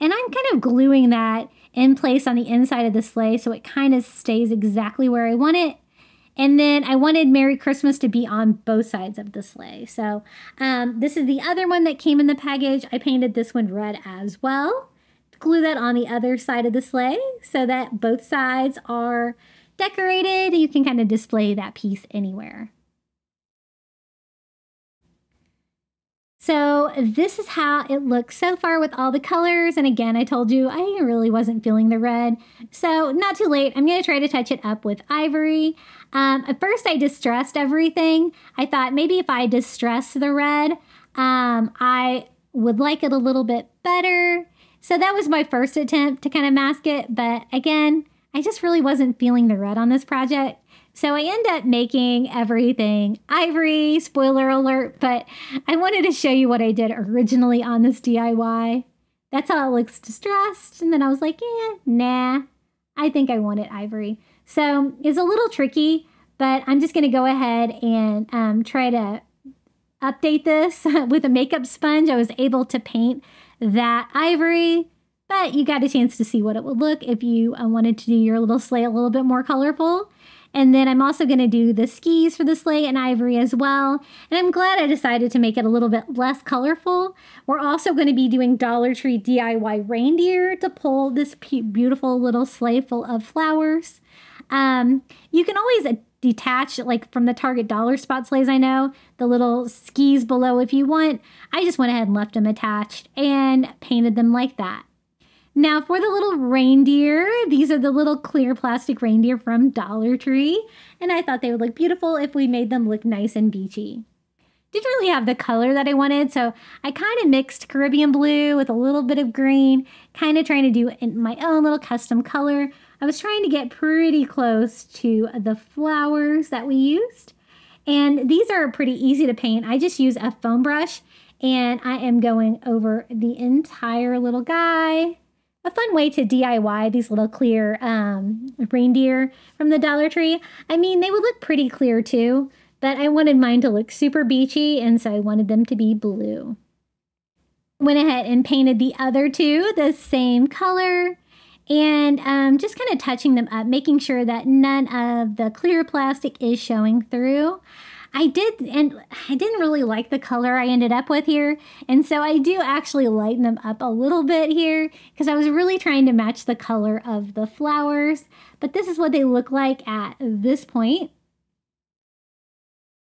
and I'm kind of gluing that in place on the inside of the sleigh so it kind of stays exactly where I want it. And then I wanted Merry Christmas to be on both sides of the sleigh. So um, this is the other one that came in the package. I painted this one red as well. Glue that on the other side of the sleigh so that both sides are decorated. You can kind of display that piece anywhere. So this is how it looks so far with all the colors. And again, I told you I really wasn't feeling the red. So not too late. I'm going to try to touch it up with ivory. Um, at first, I distressed everything. I thought maybe if I distress the red, um, I would like it a little bit better. So that was my first attempt to kind of mask it. But again, I just really wasn't feeling the red on this project. So I end up making everything ivory, spoiler alert, but I wanted to show you what I did originally on this DIY. That's how it looks distressed. And then I was like, yeah, nah, I think I want it ivory. So it's a little tricky, but I'm just going to go ahead and um, try to update this *laughs* with a makeup sponge. I was able to paint that ivory, but you got a chance to see what it would look if you uh, wanted to do your little sleigh a little bit more colorful. And then I'm also going to do the skis for the sleigh and ivory as well. And I'm glad I decided to make it a little bit less colorful. We're also going to be doing Dollar Tree DIY reindeer to pull this beautiful little sleigh full of flowers. Um, you can always detach like from the Target dollar spot sleighs I know, the little skis below if you want. I just went ahead and left them attached and painted them like that. Now for the little reindeer, these are the little clear plastic reindeer from Dollar Tree, and I thought they would look beautiful if we made them look nice and beachy. Didn't really have the color that I wanted, so I kind of mixed Caribbean blue with a little bit of green, kind of trying to do my own little custom color. I was trying to get pretty close to the flowers that we used. And these are pretty easy to paint. I just use a foam brush and I am going over the entire little guy a fun way to DIY these little clear um, reindeer from the Dollar Tree. I mean, they would look pretty clear too, but I wanted mine to look super beachy, and so I wanted them to be blue. Went ahead and painted the other two the same color and um, just kind of touching them up, making sure that none of the clear plastic is showing through. I did, and I didn't really like the color I ended up with here. And so I do actually lighten them up a little bit here because I was really trying to match the color of the flowers. But this is what they look like at this point.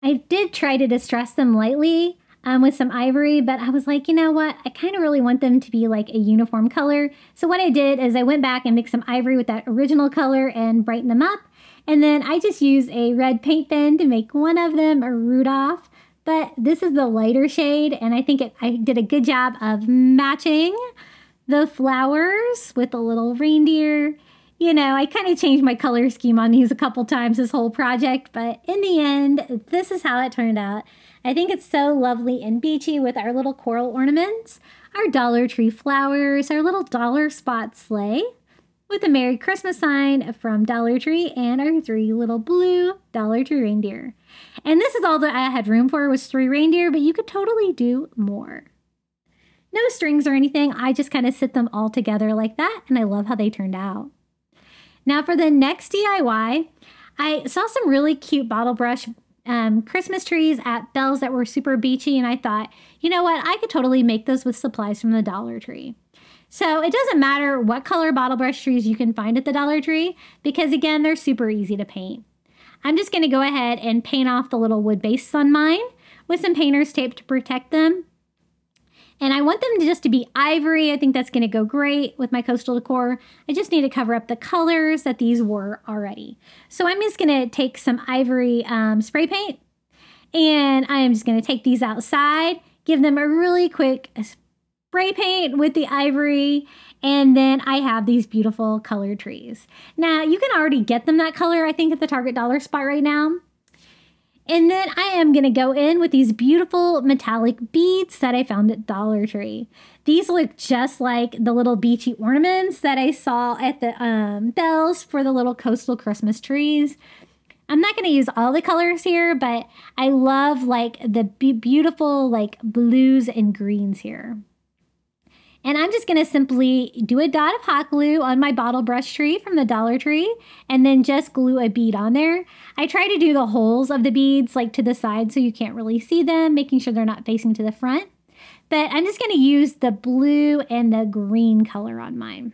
I did try to distress them lightly um, with some ivory, but I was like, you know what? I kind of really want them to be like a uniform color. So what I did is I went back and mixed some ivory with that original color and brightened them up. And then I just use a red paint pen to make one of them a Rudolph. But this is the lighter shade, and I think it, I did a good job of matching the flowers with the little reindeer. You know, I kind of changed my color scheme on these a couple times this whole project, but in the end, this is how it turned out. I think it's so lovely and beachy with our little coral ornaments, our Dollar Tree flowers, our little dollar spot sleigh with a Merry Christmas sign from Dollar Tree and our three little blue Dollar Tree reindeer. And this is all that I had room for was three reindeer, but you could totally do more. No strings or anything, I just kind of sit them all together like that, and I love how they turned out. Now for the next DIY, I saw some really cute bottle brush um, Christmas trees at Bealls that were super beachy, and I thought, you know what, I could totally make those with supplies from the Dollar Tree. So it doesn't matter what color bottle brush trees you can find at the Dollar Tree because again, they're super easy to paint. I'm just going to go ahead and paint off the little wood base on mine with some painter's tape to protect them. And I want them to just to be ivory. I think that's going to go great with my coastal decor. I just need to cover up the colors that these were already. So I'm just going to take some ivory um, spray paint and I am just going to take these outside, give them a really quick spray paint with the ivory, and then I have these beautiful colored trees. Now, you can already get them that color, I think, at the Target dollar spot right now. And then I am going to go in with these beautiful metallic beads that I found at Dollar Tree. These look just like the little beachy ornaments that I saw at the um, Bealls for the little coastal Christmas trees. I'm not going to use all the colors here, but I love like the be- beautiful like blues and greens here. And I'm just going to simply do a dot of hot glue on my bottle brush tree from the Dollar Tree and then just glue a bead on there. I try to do the holes of the beads like to the side so you can't really see them, making sure they're not facing to the front. But I'm just going to use the blue and the green color on mine.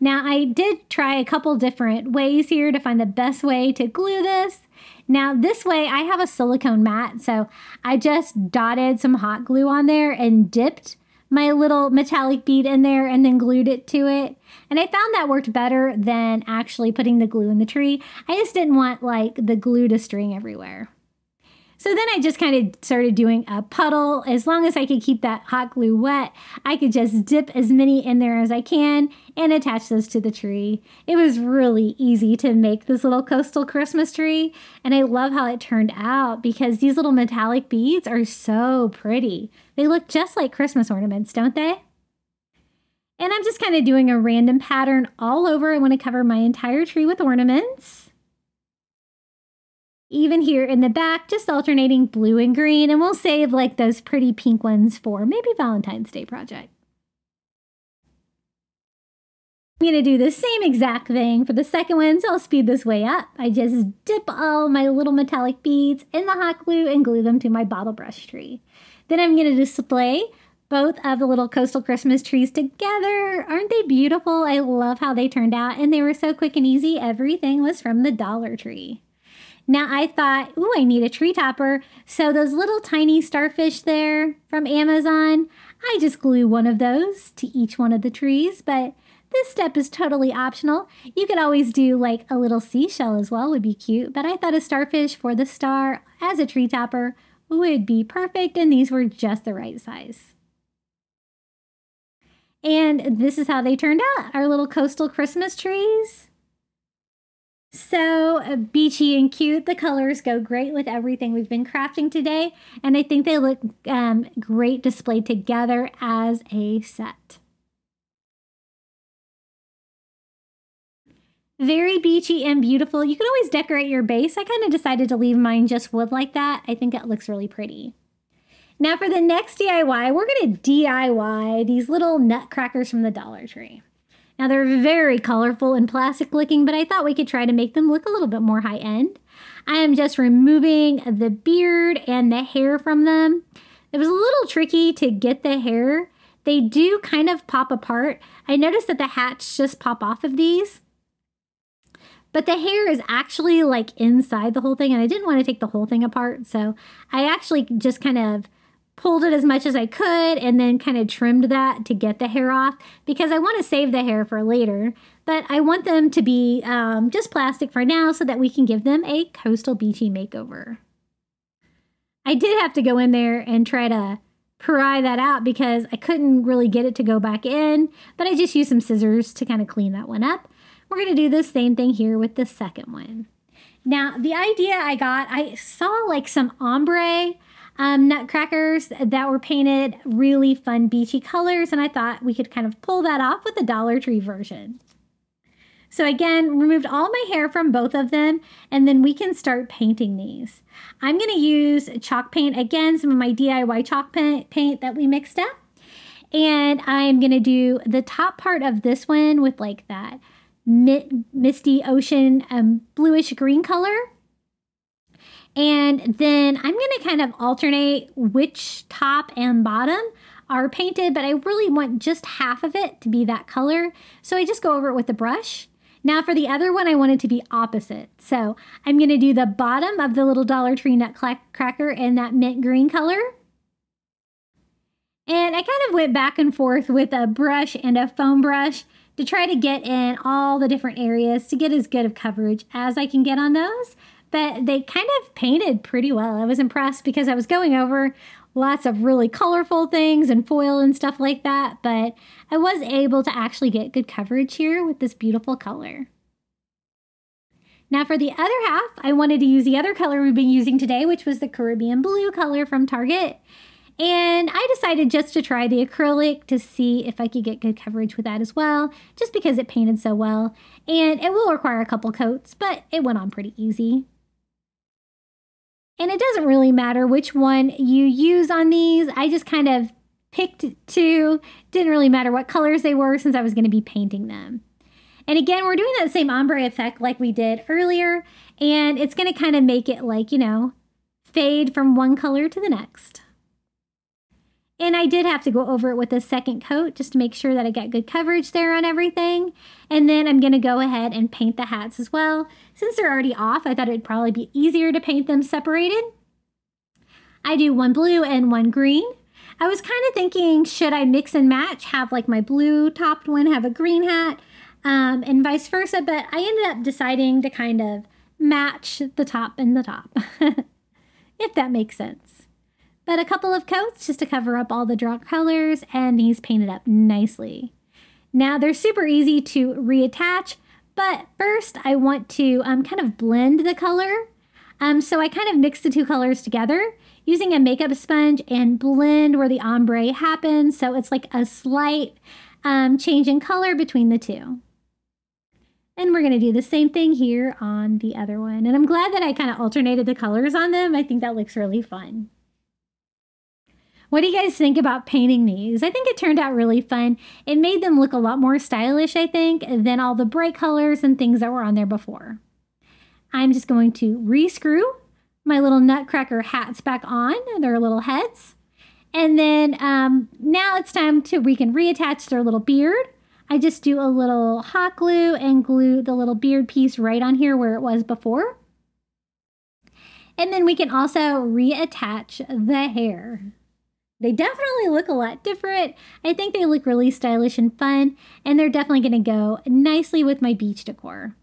Now, I did try a couple different ways here to find the best way to glue this. Now, this way I have a silicone mat, so I just dotted some hot glue on there and dipped my little metallic bead in there and then glued it to it. And I found that worked better than actually putting the glue in the tree. I just didn't want like the glue to string everywhere. So then I just kind of started doing a puddle. As long as I could keep that hot glue wet, I could just dip as many in there as I can and attach those to the tree. It was really easy to make this little coastal Christmas tree. And I love how it turned out because these little metallic beads are so pretty. They look just like Christmas ornaments, don't they? And I'm just kind of doing a random pattern all over. I want to cover my entire tree with ornaments even here in the back, just alternating blue and green, and we'll save like those pretty pink ones for maybe Valentine's Day project. I'm going to do the same exact thing for the second one, so I'll speed this way up. I just dip all my little metallic beads in the hot glue and glue them to my bottle brush tree. Then I'm going to display both of the little coastal Christmas trees together. Aren't they beautiful? I love how they turned out, and they were so quick and easy. Everything was from the Dollar Tree. Now I thought, ooh, I need a tree topper. So those little tiny starfish there from Amazon, I just glue one of those to each one of the trees. But this step is totally optional. You could always do like a little seashell as well, would be cute. But I thought a starfish for the star as a tree topper would be perfect. And these were just the right size. And this is how they turned out, our little coastal Christmas trees. So beachy and cute. The colors go great with everything we've been crafting today. And I think they look um, great displayed together as a set. Very beachy and beautiful. You can always decorate your base. I kind of decided to leave mine just wood like that. I think it looks really pretty. Now for the next DIY, we're going to DIY these little nutcrackers from the Dollar Tree. Now they're very colorful and plastic looking, but I thought we could try to make them look a little bit more high end. I am just removing the beard and the hair from them. It was a little tricky to get the hair. They do kind of pop apart. I noticed that the hats just pop off of these. But the hair is actually like inside the whole thing, and I didn't want to take the whole thing apart. So I actually just kind of pulled it as much as I could and then kind of trimmed that to get the hair off because I want to save the hair for later. But I want them to be um, just plastic for now so that we can give them a coastal beachy makeover. I did have to go in there and try to pry that out because I couldn't really get it to go back in, but I just used some scissors to kind of clean that one up. We're going to do the same thing here with the second one. Now, the idea I got, I saw like some ombre um, nutcrackers that were painted really fun beachy colors, and I thought we could kind of pull that off with the Dollar Tree version. So again, removed all my hair from both of them, and then we can start painting these. I'm going to use chalk paint again, some of my DIY chalk paint that we mixed up. And I'm going to do the top part of this one with like that misty ocean um, bluish green color. And then I'm going to kind of alternate which top and bottom are painted, but I really want just half of it to be that color. So I just go over it with the brush. Now for the other one, I want it to be opposite. So I'm going to do the bottom of the little Dollar Tree nutcracker in that mint green color. And I kind of went back and forth with a brush and a foam brush to try to get in all the different areas to get as good of coverage as I can get on those but they kind of painted pretty well. I was impressed because I was going over lots of really colorful things and foil and stuff like that, but I was able to actually get good coverage here with this beautiful color. Now for the other half, I wanted to use the other color we've been using today, which was the Caribbean blue color from Target. And I decided just to try the acrylic to see if I could get good coverage with that as well, just because it painted so well. And it will require a couple coats, but it went on pretty easy. And it doesn't really matter which one you use on these. I just kind of picked two. Didn't really matter what colors they were since I was going to be painting them. And again, we're doing that same ombre effect like we did earlier. And it's going to kind of make it like, you know, fade from one color to the next. And I did have to go over it with a second coat just to make sure that I got good coverage there on everything. And then I'm going to go ahead and paint the hats as well. Since they're already off, I thought it'd probably be easier to paint them separated. I do one blue and one green. I was kind of thinking, should I mix and match, have like my blue topped one, have a green hat, um, and vice versa, but I ended up deciding to kind of match the top and the top, *laughs* if that makes sense but a couple of coats just to cover up all the dark colors and these painted up nicely. Now they're super easy to reattach, but first I want to um, kind of blend the color. Um, so I kind of mix the two colors together using a makeup sponge and blend where the ombre happens. So it's like a slight um, change in color between the two. And we're going to do the same thing here on the other one. And I'm glad that I kind of alternated the colors on them. I think that looks really fun. What do you guys think about painting these? I think it turned out really fun. It made them look a lot more stylish, I think, than all the bright colors and things that were on there before. I'm just going to rescrew my little nutcracker hats back on, their little heads. And then um, now it's time to, we can reattach their little beard. I just do a little hot glue and glue the little beard piece right on here where it was before. And then we can also reattach the hair. They definitely look a lot different. I think they look really stylish and fun, and they're definitely going to go nicely with my beach decor.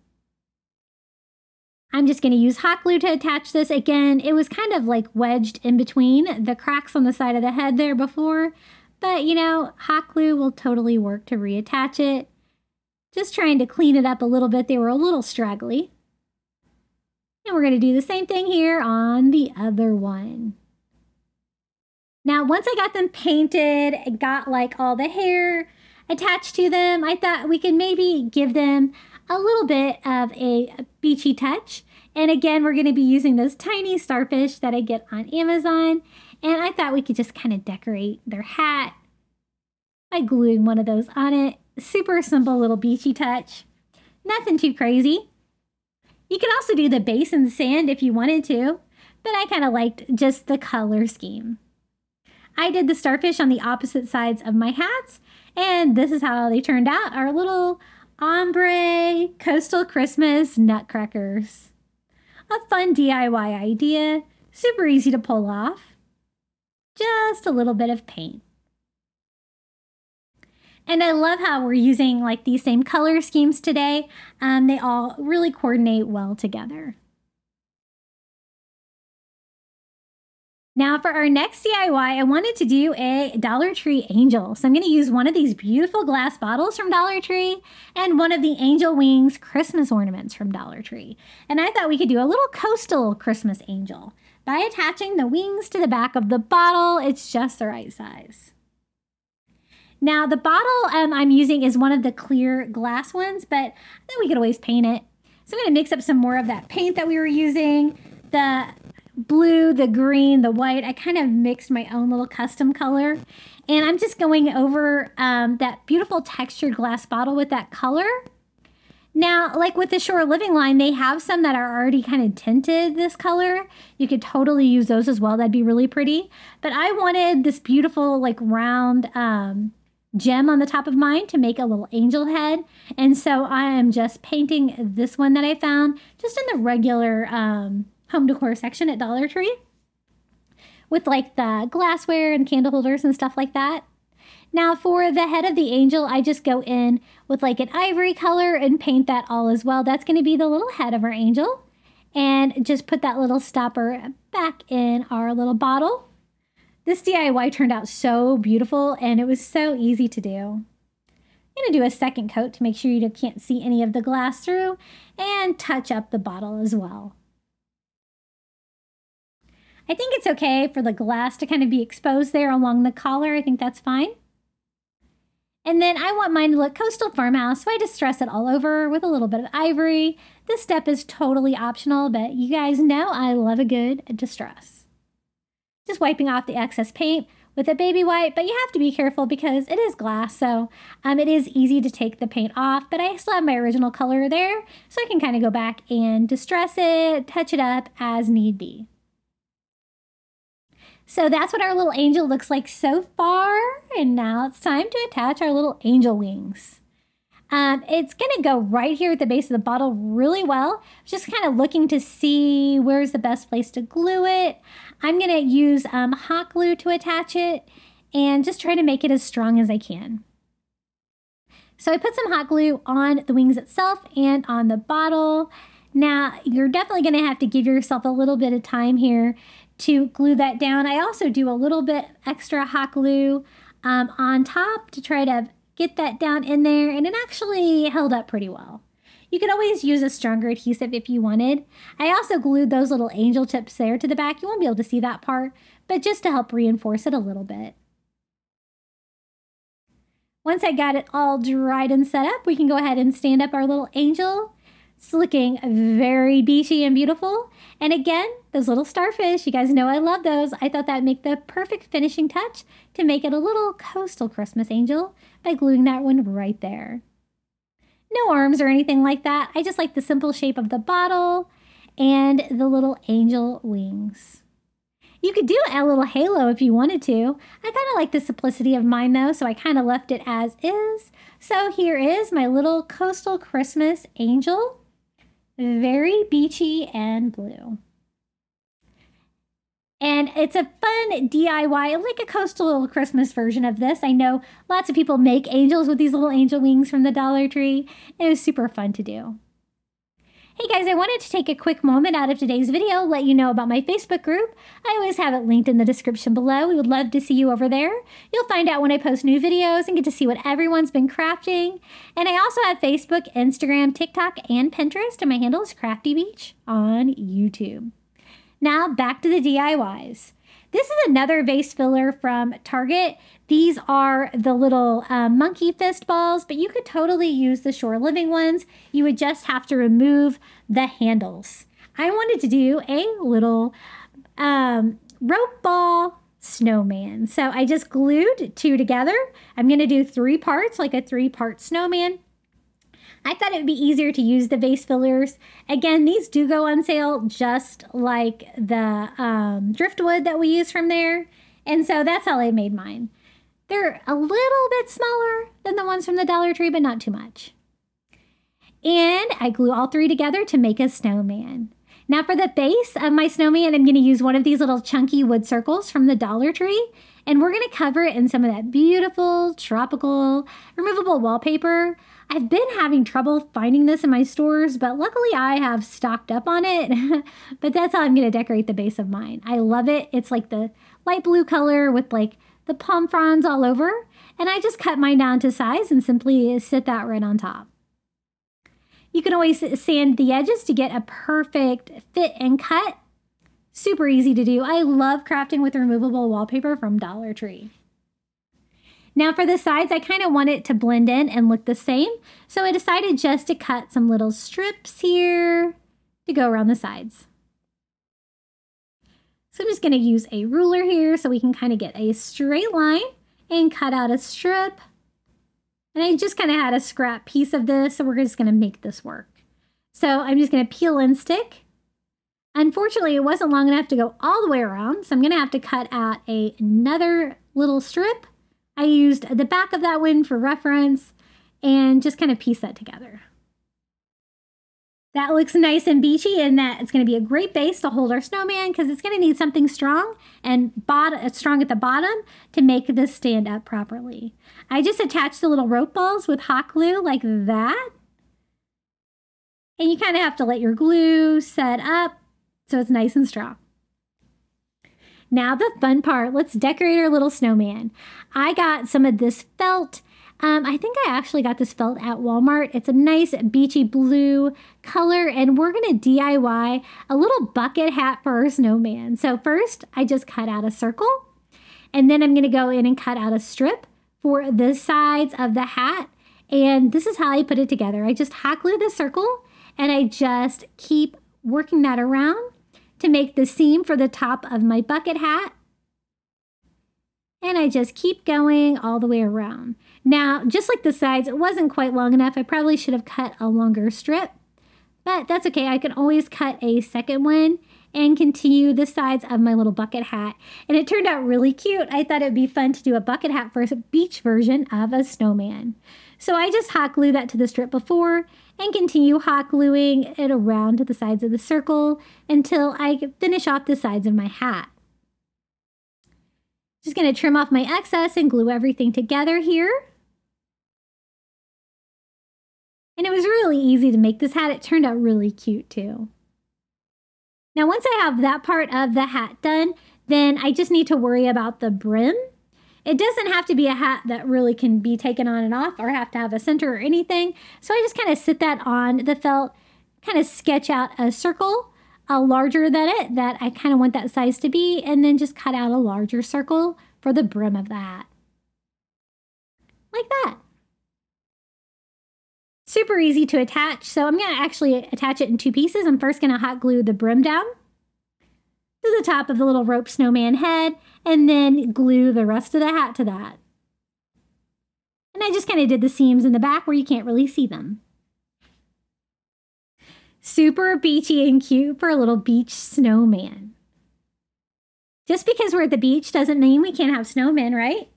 I'm just going to use hot glue to attach this. Again, it was kind of like wedged in between the cracks on the side of the head there before, but you know, hot glue will totally work to reattach it. Just trying to clean it up a little bit. They were a little straggly. And we're going to do the same thing here on the other one. Now, once I got them painted, I got like all the hair attached to them, I thought we could maybe give them a little bit of a beachy touch. And again, we're going to be using those tiny starfish that I get on Amazon. And I thought we could just kind of decorate their hat by gluing one of those on it. Super simple little beachy touch. Nothing too crazy. You could also do the base in sand if you wanted to, but I kind of liked just the color scheme. I did the starfish on the opposite sides of my hats, and this is how they turned out our little ombre coastal Christmas nutcrackers. A fun DIY idea, super easy to pull off. Just a little bit of paint. And I love how we're using like these same color schemes today. Um, they all really coordinate well together. Now for our next DIY, I wanted to do a Dollar Tree angel. So I'm going to use one of these beautiful glass bottles from Dollar Tree and one of the angel wings Christmas ornaments from Dollar Tree. And I thought we could do a little coastal Christmas angel. By attaching the wings to the back of the bottle, it's just the right size. Now the bottle um, I'm using is one of the clear glass ones, but then we could always paint it. So I'm going to mix up some more of that paint that we were using. The blue, the green, the white. I kind of mixed my own little custom color. And I'm just going over um, that beautiful textured glass bottle with that color. Now, like with the Shore Living line, they have some that are already kind of tinted this color. You could totally use those as well. That'd be really pretty. But I wanted this beautiful, like round um, gem on the top of mine to make a little angel head. And so I am just painting this one that I found just in the regular um, home decor section at Dollar Tree with like the glassware and candle holders and stuff like that. Now for the head of the angel, I just go in with like an ivory color and paint that all as well. That's going to be the little head of our angel. And just put that little stopper back in our little bottle. This DIY turned out so beautiful and it was so easy to do. I'm going to do a second coat to make sure you can't see any of the glass through and touch up the bottle as well. I think it's okay for the glass to kind of be exposed there along the collar. I think that's fine. And then I want mine to look coastal farmhouse, so I distress it all over with a little bit of ivory. This step is totally optional, but you guys know I love a good distress. Just wiping off the excess paint with a baby wipe, but you have to be careful because it is glass, so um, it is easy to take the paint off, but I still have my original color there, so I can kind of go back and distress it, touch it up as need be. So that's what our little angel looks like so far. And now it's time to attach our little angel wings. Um, it's going to go right here at the base of the bottle really well. Just kind of looking to see where's the best place to glue it. I'm going to use um, hot glue to attach it and just try to make it as strong as I can. So I put some hot glue on the wings itself and on the bottle. Now, you're definitely going to have to give yourself a little bit of time here to glue that down. I also do a little bit extra hot glue um, on top to try to get that down in there, and it actually held up pretty well. You could always use a stronger adhesive if you wanted. I also glued those little angel tips there to the back. You won't be able to see that part, but just to help reinforce it a little bit. Once I got it all dried and set up, we can go ahead and stand up our little angel. It's looking very beachy and beautiful. And again, those little starfish, you guys know I love those. I thought that'd make the perfect finishing touch to make it a little coastal Christmas angel by gluing that one right there. No arms or anything like that. I just like the simple shape of the bottle and the little angel wings. You could do a little halo if you wanted to. I kind of like the simplicity of mine though, so I kind of left it as is. So here is my little coastal Christmas angel. Very beachy and blue. And it's a fun DIY, like a coastal little Christmas version of this. I know lots of people make angels with these little angel wings from the Dollar Tree. It was super fun to do. Hey guys, I wanted to take a quick moment out of today's video, let you know about my Facebook group. I always have it linked in the description below. We would love to see you over there. You'll find out when I post new videos and get to see what everyone's been crafting. And I also have Facebook, Instagram, TikTok, and Pinterest, and my handle is Crafty Beach on YouTube. Now back to the DIYs. This is another vase filler from Target. These are the little uh, monkey fist balls, but you could totally use the Shore Living ones. You would just have to remove the handles. I wanted to do a little um, rope ball snowman. So I just glued two together. I'm going to do three parts, like a three part snowman. I thought it would be easier to use the vase fillers. Again, these do go on sale just like the um, driftwood that we use from there. And so that's how I made mine. They're a little bit smaller than the ones from the Dollar Tree, but not too much. And I glue all three together to make a snowman. Now for the base of my snowman, I'm going to use one of these little chunky wood circles from the Dollar Tree. And we're going to cover it in some of that beautiful tropical removable wallpaper. I've been having trouble finding this in my stores, but luckily I have stocked up on it. *laughs* but that's how I'm going to decorate the base of mine. I love it. It's like the light blue color with like the palm fronds all over. And I just cut mine down to size and simply sit that right on top. You can always sand the edges to get a perfect fit and cut. Super easy to do. I love crafting with removable wallpaper from Dollar Tree. Now for the sides, I kind of want it to blend in and look the same. So I decided just to cut some little strips here to go around the sides. So I'm just going to use a ruler here so we can kind of get a straight line and cut out a strip. And I just kind of had a scrap piece of this, so we're just going to make this work. So I'm just going to peel and stick. Unfortunately, it wasn't long enough to go all the way around, so I'm going to have to cut out a, another little strip I used the back of that one for reference and just kind of piece that together. That looks nice and beachy and that it's going to be a great base to hold our snowman because it's going to need something strong and uh, strong at the bottom to make this stand up properly. I just attached the little rope balls with hot glue like that. And you kind of have to let your glue set up so it's nice and strong. Now the fun part, let's decorate our little snowman. I got some of this felt. Um, I think I actually got this felt at Walmart. It's a nice beachy blue color and we're going to DIY a little bucket hat for our snowman. So first I just cut out a circle and then I'm going to go in and cut out a strip for the sides of the hat. And this is how I put it together. I just hot glue the circle and I just keep working that around to make the seam for the top of my bucket hat. And I just keep going all the way around. Now, just like the sides, it wasn't quite long enough. I probably should have cut a longer strip, but that's okay. I can always cut a second one and continue the sides of my little bucket hat. And it turned out really cute. I thought it'd be fun to do a bucket hat for a beach version of a snowman. So I just hot glue that to the strip before and continue hot gluing it around to the sides of the circle until I finish off the sides of my hat. Just going to trim off my excess and glue everything together here. And it was really easy to make this hat. It turned out really cute too. Now, once I have that part of the hat done, then I just need to worry about the brim. It doesn't have to be a hat that really can be taken on and off or have to have a center or anything. So I just kind of sit that on the felt, kind of sketch out a circle a larger than it that I kind of want that size to be, and then just cut out a larger circle for the brim of the hat. Like that. Super easy to attach. So I'm going to actually attach it in two pieces. I'm first going to hot glue the brim down to the top of the little rope snowman head and then glue the rest of the hat to that. And I just kind of did the seams in the back where you can't really see them. Super beachy and cute for a little beach snowman. Just because we're at the beach doesn't mean we can't have snowmen, right?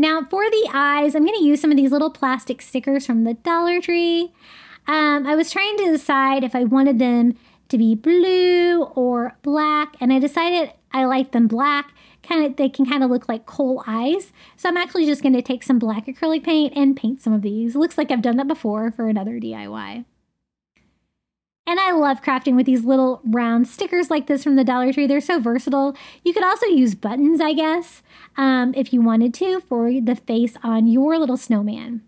Now for the eyes, I'm going to use some of these little plastic stickers from the Dollar Tree. Um, I was trying to decide if I wanted them to be blue or black, and I decided I like them black. Kind of, they can kind of look like coal eyes. So I'm actually just going to take some black acrylic paint and paint some of these. Looks like I've done that before for another DIY. And I love crafting with these little round stickers like this from the Dollar Tree. They're so versatile. You could also use buttons, I guess, um, if you wanted to, for the face on your little snowman.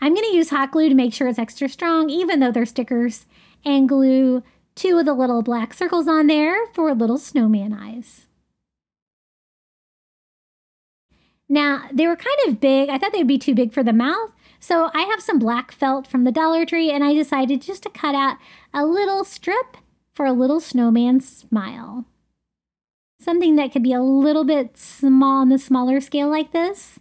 I'm going to use hot glue to make sure it's extra strong, even though they're stickers, and glue two of the little black circles on there for little snowman eyes. Now, they were kind of big. I thought they'd be too big for the mouth. So I have some black felt from the Dollar Tree and I decided just to cut out a little strip for a little snowman smile. Something that could be a little bit small on the smaller scale like this.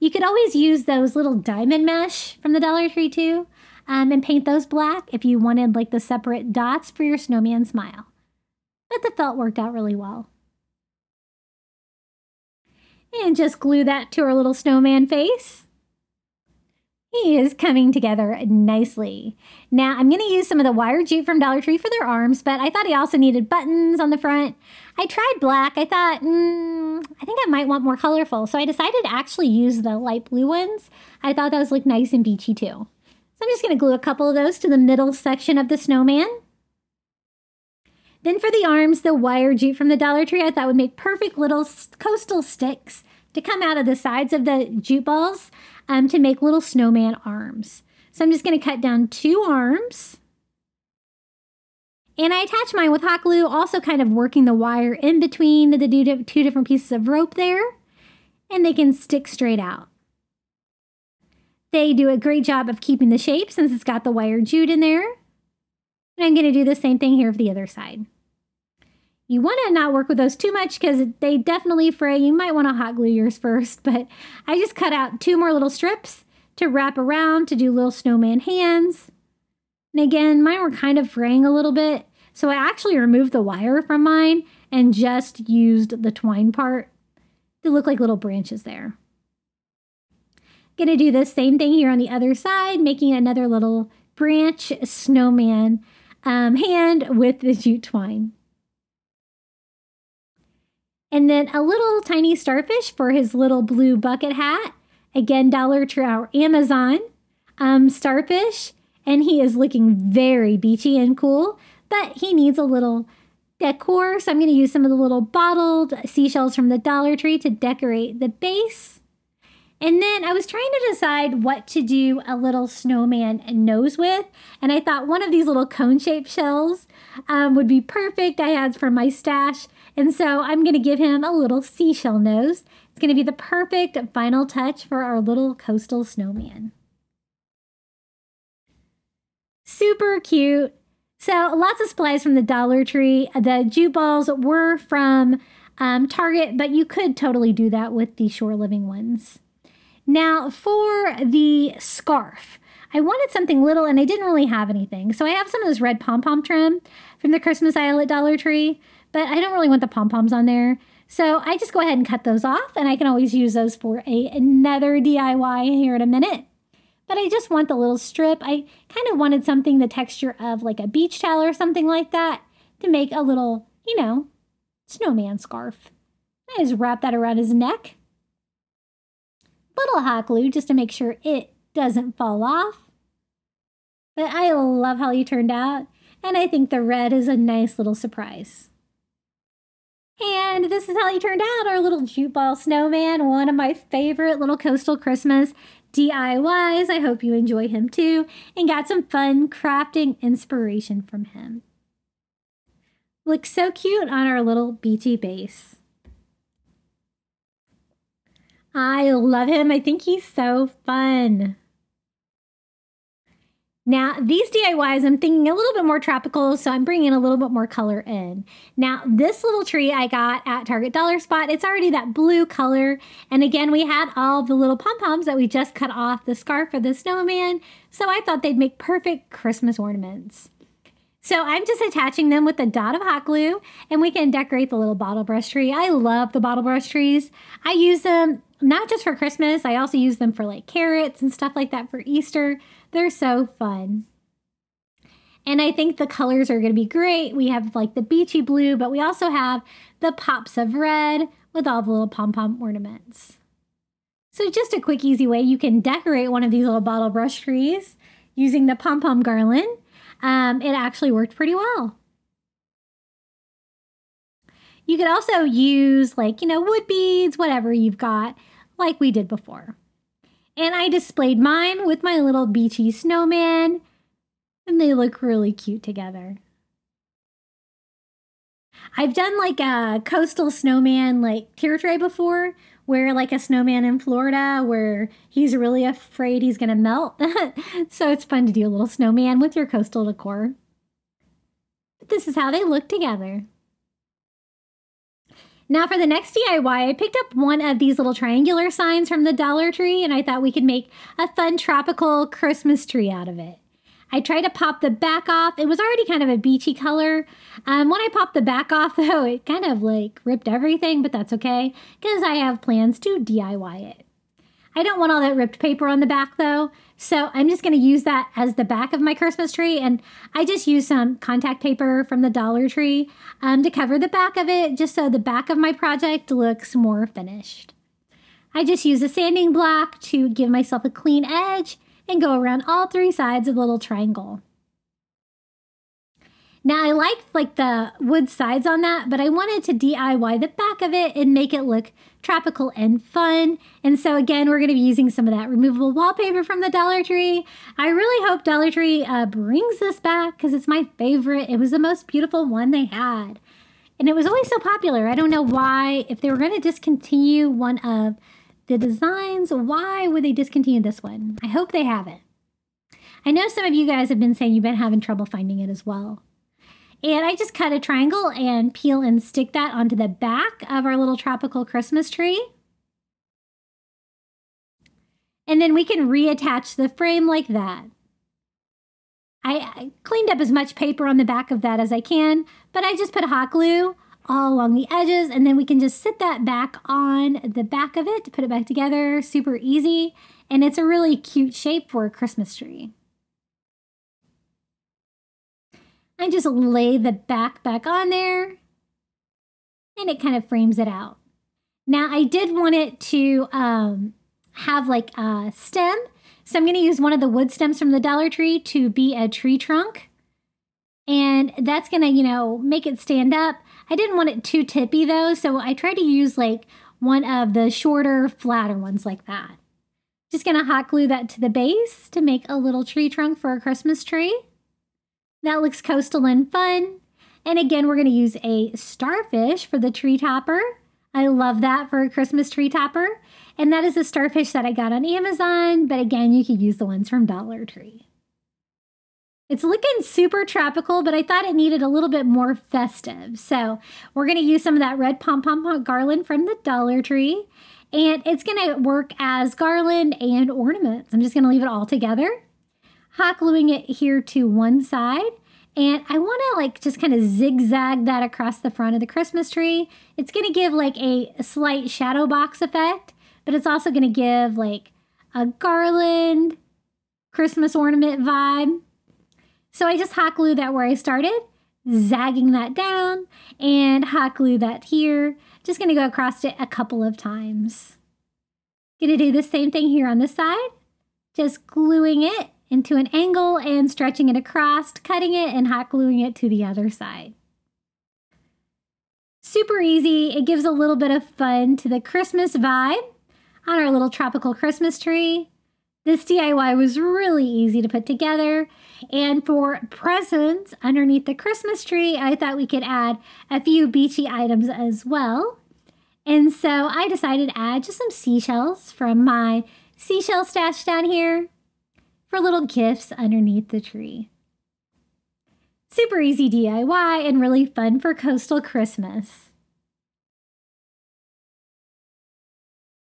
You could always use those little diamond mesh from the Dollar Tree too um, and paint those black if you wanted like the separate dots for your snowman smile. But the felt worked out really well. And just glue that to our little snowman face. He is coming together nicely. Now, I'm going to use some of the wire jute from Dollar Tree for their arms, but I thought he also needed buttons on the front. I tried black. I thought, mm, I think I might want more colorful, so I decided to actually use the light blue ones. I thought those looked nice and beachy too. So I'm just going to glue a couple of those to the middle section of the snowman. Then for the arms, the wire jute from the Dollar Tree I thought would make perfect little coastal sticks to come out of the sides of the jute balls um, to make little snowman arms. So I'm just going to cut down two arms. And I attach mine with hot glue, also kind of working the wire in between the two different pieces of rope there. And they can stick straight out. They do a great job of keeping the shape since it's got the wire jute in there. And I'm going to do the same thing here for the other side. You want to not work with those too much because they definitely fray. You might want to hot glue yours first, *laughs* but I just cut out two more little strips to wrap around to do little snowman hands. And again, mine were kind of fraying a little bit, so I actually removed the wire from mine and just used the twine part to look like little branches there. Gonna do the same thing here on the other side, making another little branch snowman um, hand with the jute twine. And then a little tiny starfish for his little blue bucket hat. Again, Dollar Tree or Amazon um, starfish. And he is looking very beachy and cool, but he needs a little decor. So I'm going to use some of the little bottled seashells from the Dollar Tree to decorate the base. And then I was trying to decide what to do a little snowman nose with. And I thought one of these little cone shaped shells um, would be perfect. I had from my stash. And so I'm going to give him a little seashell nose. It's going to be the perfect final touch for our little coastal snowman. Super cute. So lots of supplies from the Dollar Tree. The jute balls were from um, Target, but you could totally do that with the Shore Living ones. Now for the scarf. I wanted something little and I didn't really have anything. So I have some of this red pom-pom trim from the Christmas aisle at Dollar Tree, but I don't really want the pom-poms on there. So I just go ahead and cut those off and I can always use those for a, another DIY here in a minute. But I just want the little strip. I kind of wanted something the texture of like a beach towel or something like that to make a little, you know, snowman scarf. I just wrap that around his neck. Little hot glue just to make sure it doesn't fall off. But I love how he turned out, and I think the red is a nice little surprise. And this is how he turned out, our little jute ball snowman, one of my favorite little coastal Christmas DIYs. I hope you enjoy him too and got some fun crafting inspiration from him. Looks so cute on our little beachy base. I love him. I think he's so fun. Now, these DIYs, I'm thinking a little bit more tropical, so I'm bringing a little bit more color in. Now, this little tree I got at Target Dollar Spot, it's already that blue color. And again, we had all the little pom-poms that we just cut off the scarf for the snowman, so I thought they'd make perfect Christmas ornaments. So I'm just attaching them with a dot of hot glue and we can decorate the little bottle brush tree. I love the bottle brush trees. I use them not just for Christmas, I also use them for like carrots and stuff like that for Easter. They're so fun. And I think the colors are going to be great. We have like the beachy blue, but we also have the pops of red with all the little pom-pom ornaments. So just a quick, easy way you can decorate one of these little bottle brush trees using the pom-pom garland. Um, it actually worked pretty well. You could also use like, you know, wood beads, whatever you've got, like we did before. And I displayed mine with my little beachy snowman, and they look really cute together. I've done like a coastal snowman like tier tray before, where like a snowman in Florida where he's really afraid he's gonna melt. *laughs* so it's fun to do a little snowman with your coastal decor. But this is how they look together. Now for the next DIY, I picked up one of these little triangular signs from the Dollar Tree and I thought we could make a fun tropical Christmas tree out of it. I tried to pop the back off. It was already kind of a beachy color. Um, when I popped the back off *laughs* though, it kind of like ripped everything, but that's okay because I have plans to DIY it. I don't want all that ripped paper on the back though, so I'm just going to use that as the back of my Christmas tree. And I just use some contact paper from the Dollar Tree um, to cover the back of it, just so the back of my project looks more finished. I just use a sanding block to give myself a clean edge and go around all three sides of the little triangle. Now I liked like the wood sides on that, but I wanted to DIY the back of it and make it look tropical and fun. And so again, we're going to be using some of that removable wallpaper from the Dollar Tree. I really hope Dollar Tree uh, brings this back because it's my favorite. It was the most beautiful one they had. And it was always so popular. I don't know why, if they were going to discontinue one of the designs, why would they discontinue this one? I hope they haven't. I know some of you guys have been saying you've been having trouble finding it as well. And I just cut a triangle and peel and stick that onto the back of our little tropical Christmas tree. And then we can reattach the frame like that. I, cleaned up as much paper on the back of that as I can, but I just put hot glue all along the edges and then we can just sit that back on the back of it to put it back together. Super easy. And it's a really cute shape for a Christmas tree. I just lay the back back on there and it kind of frames it out. Now I did want it to um, have like a stem. So I'm going to use one of the wood stems from the Dollar Tree to be a tree trunk. And that's going to, you know, make it stand up. I didn't want it too tippy though, so I tried to use like one of the shorter, flatter ones like that. Just going to hot glue that to the base to make a little tree trunk for a Christmas tree. That looks coastal and fun. And again, we're going to use a starfish for the tree topper. I love that for a Christmas tree topper. And that is a starfish that I got on Amazon, but again, you could use the ones from Dollar Tree. It's looking super tropical, but I thought it needed a little bit more festive. So we're going to use some of that red pom pom garland from the Dollar Tree. And it's going to work as garland and ornaments. I'm just going to leave it all together. Hot gluing it here to one side. And I want to like just kind of zigzag that across the front of the Christmas tree. It's going to give like a slight shadow box effect, but it's also going to give like a garland Christmas ornament vibe. So I just hot glue that where I started, zagging that down, and hot glue that here. Just going to go across it a couple of times. Going to do the same thing here on this side. Just gluing it into an angle and stretching it across, cutting it and hot gluing it to the other side. Super easy. It gives a little bit of fun to the Christmas vibe on our little tropical Christmas tree. This DIY was really easy to put together. And for presents underneath the Christmas tree, I thought we could add a few beachy items as well. And so I decided to add just some seashells from my seashell stash down here for little gifts underneath the tree. Super easy DIY and really fun for coastal Christmas.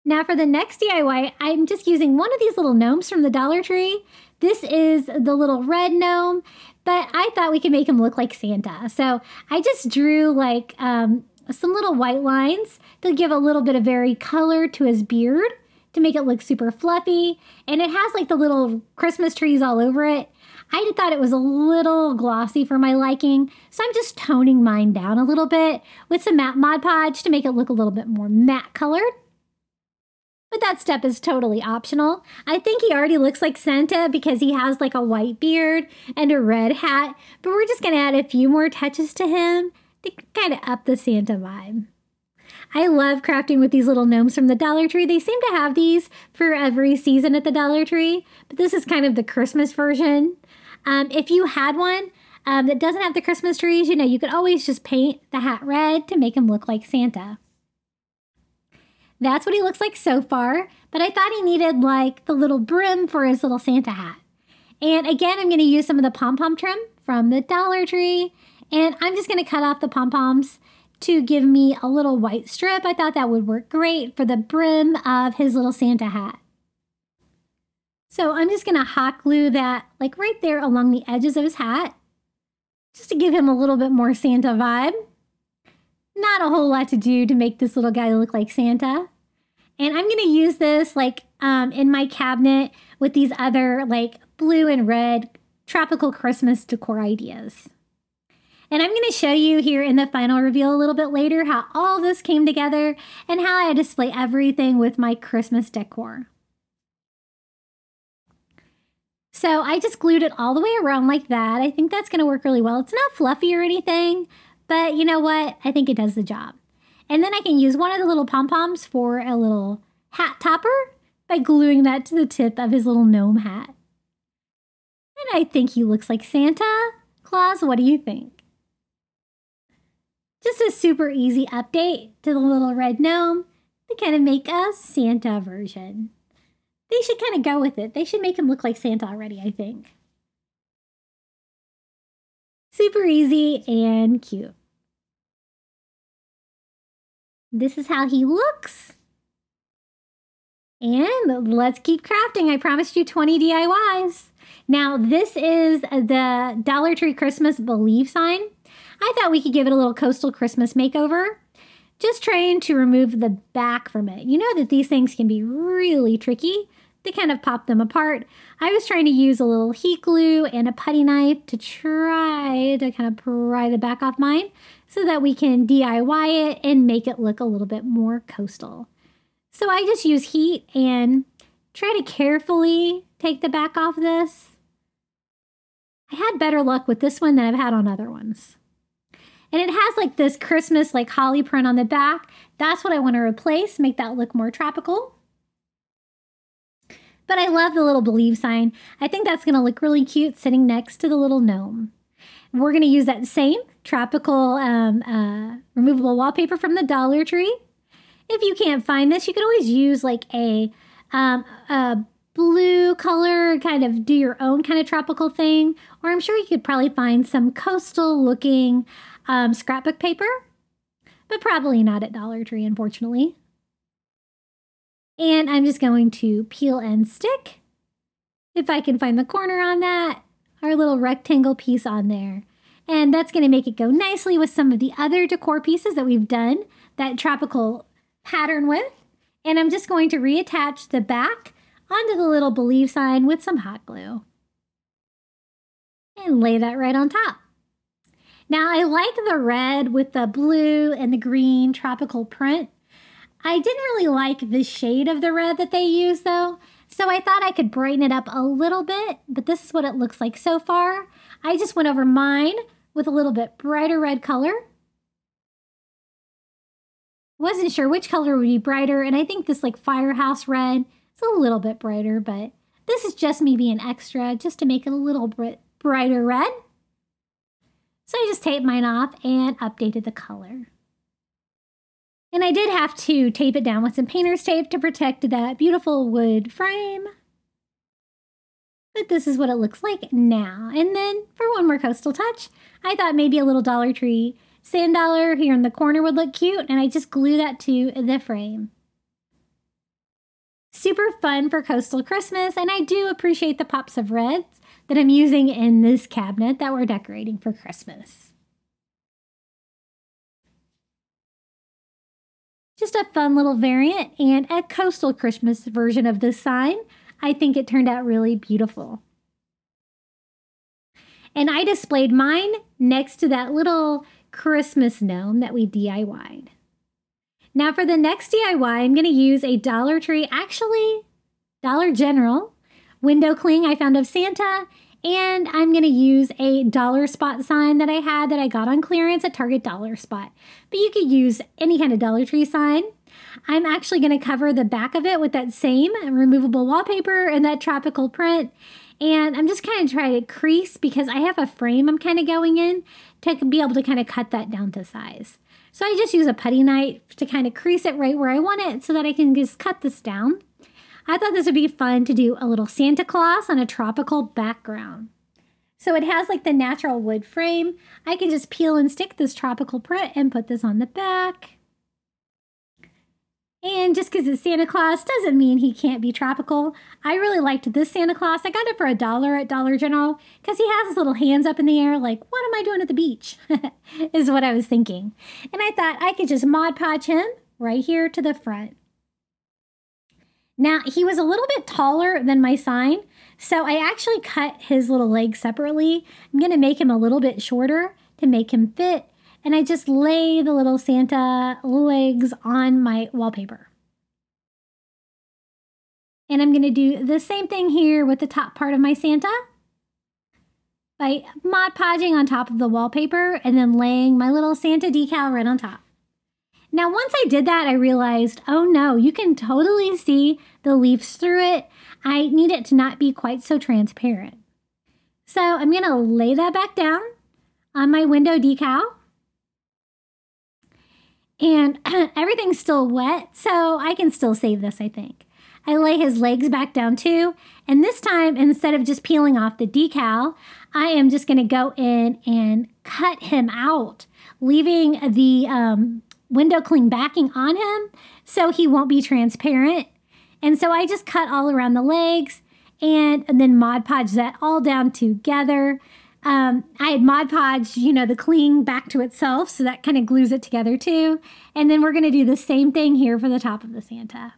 Now for the next DIY, I'm just using one of these little gnomes from the Dollar Tree. This is the little red gnome, but I thought we could make him look like Santa. So I just drew like um, some little white lines to give a little bit of very color to his beard to make it look super fluffy. And it has like the little Christmas trees all over it. I thought it was a little glossy for my liking, so I'm just toning mine down a little bit with some matte Mod Podge to make it look a little bit more matte colored. But that step is totally optional. I think he already looks like Santa because he has like a white beard and a red hat, but we're just gonna add a few more touches to him to kind of up the Santa vibe. I love crafting with these little gnomes from the Dollar Tree. They seem to have these for every season at the Dollar Tree, but this is kind of the Christmas version. Um, if you had one um, that doesn't have the Christmas trees, you know, you could always just paint the hat red to make him look like Santa. That's what he looks like so far, but I thought he needed like the little brim for his little Santa hat. And again, I'm going to use some of the pom-pom trim from the Dollar Tree, and I'm just going to cut off the pom-poms to give me a little white strip. I thought that would work great for the brim of his little Santa hat. So I'm just going to hot glue that like right there along the edges of his hat, just to give him a little bit more Santa vibe. Not a whole lot to do to make this little guy look like Santa. And I'm going to use this like um, in my cabinet with these other like blue and red tropical Christmas decor ideas. And I'm going to show you here in the final reveal a little bit later how all this came together and how I display everything with my Christmas decor. So I just glued it all the way around like that. I think that's going to work really well. It's not fluffy or anything, but you know what? I think it does the job. And then I can use one of the little pom-poms for a little hat topper by gluing that to the tip of his little gnome hat. And I think he looks like Santa. Claus, what do you think? Just a super easy update to the little red gnome to kind of make a Santa version. They should kind of go with it. They should make him look like Santa already, I think. Super easy and cute. This is how he looks. And let's keep crafting. I promised you 20 DIYs. Now, this is the Dollar Tree Christmas Believe sign. I thought we could give it a little coastal Christmas makeover. Just trying to remove the back from it. You know that these things can be really tricky to kind of pop them apart. I was trying to use a little heat glue and a putty knife to try to kind of pry the back off mine so that we can DIY it and make it look a little bit more coastal. So I just use heat and try to carefully take the back off this. I had better luck with this one than I've had on other ones. And it has like this Christmas like holly print on the back. That's what I want to replace, make that look more tropical. But I love the little believe sign. I think that's going to look really cute sitting next to the little gnome. We're going to use that same tropical um, uh, removable wallpaper from the Dollar Tree. if you can't find this, you could always use like a, um, a blue color, kind of do your own kind of tropical thing. Or I'm sure you could probably find some coastal looking um, scrapbook paper, but probably not at Dollar Tree, unfortunately. And I'm just going to peel and stick. If I can find the corner on that, our little rectangle piece on there. And that's going to make it go nicely with some of the other decor pieces that we've done that tropical pattern with. And I'm just going to reattach the back onto the little believe sign with some hot glue. And lay that right on top. Now I like the red with the blue and the green tropical print. I didn't really like the shade of the red that they use though, so I thought I could brighten it up a little bit, but this is what it looks like so far. I just went over mine with a little bit brighter red color. Wasn't sure which color would be brighter, and I think this like firehouse red is a little bit brighter, but this is just me being extra just to make it a little bit brighter red. So I just taped mine off and updated the color. And I did have to tape it down with some painter's tape to protect that beautiful wood frame. But this is what it looks like now. And then for one more coastal touch, I thought maybe a little Dollar Tree sand dollar here in the corner would look cute, and I just glue that to the frame. Super fun for coastal Christmas, and I do appreciate the pops of reds that I'm using in this cabinet that we're decorating for Christmas. Just a fun little variant and a coastal Christmas version of this sign. I think it turned out really beautiful. And I displayed mine next to that little Christmas gnome that we DIY'd. Now for the next DIY, I'm going to use a Dollar Tree, actually Dollar General window cling I found of Santa and I'm going to use a dollar spot sign that I had that I got on clearance at Target Dollar Spot. But you could use any kind of Dollar Tree sign. I'm actually going to cover the back of it with that same removable wallpaper and that tropical print. And I'm just kind of trying to crease because I have a frame I'm kind of going in to be able to kind of cut that down to size. So I just use a putty knife to kind of crease it right where I want it so that I can just cut this down. I thought this would be fun to do a little Santa Claus on a tropical background. So it has like the natural wood frame. I can just peel and stick this tropical print and put this on the back. And just because it's Santa Claus doesn't mean he can't be tropical. I really liked this Santa Claus. I got it for a dollar at Dollar General because he has his little hands up in the air like, what am I doing at the beach? *laughs* is what I was thinking. And I thought I could just Mod Podge him right here to the front. Now, he was a little bit taller than my sign, so I actually cut his little legs separately. I'm going to make him a little bit shorter to make him fit, and I just lay the little Santa legs on my wallpaper. And I'm going to do the same thing here with the top part of my Santa by Mod Podging on top of the wallpaper and then laying my little Santa decal right on top. Now, once I did that, I realized, oh no, you can totally see the leaves through it. I need it to not be quite so transparent. So I'm going to lay that back down on my window decal. And *clears throat* everything's still wet, so I can still save this, I think. I lay his legs back down too. And this time, instead of just peeling off the decal, I am just going to go in and cut him out, leaving the um, window cling backing on him so he won't be transparent. And so I just cut all around the legs and, and then Mod Podge that all down together. Um, I had Mod Podge, you know, the cling back to itself, so that kind of glues it together too. And then we're going to do the same thing here for the top of the Santa.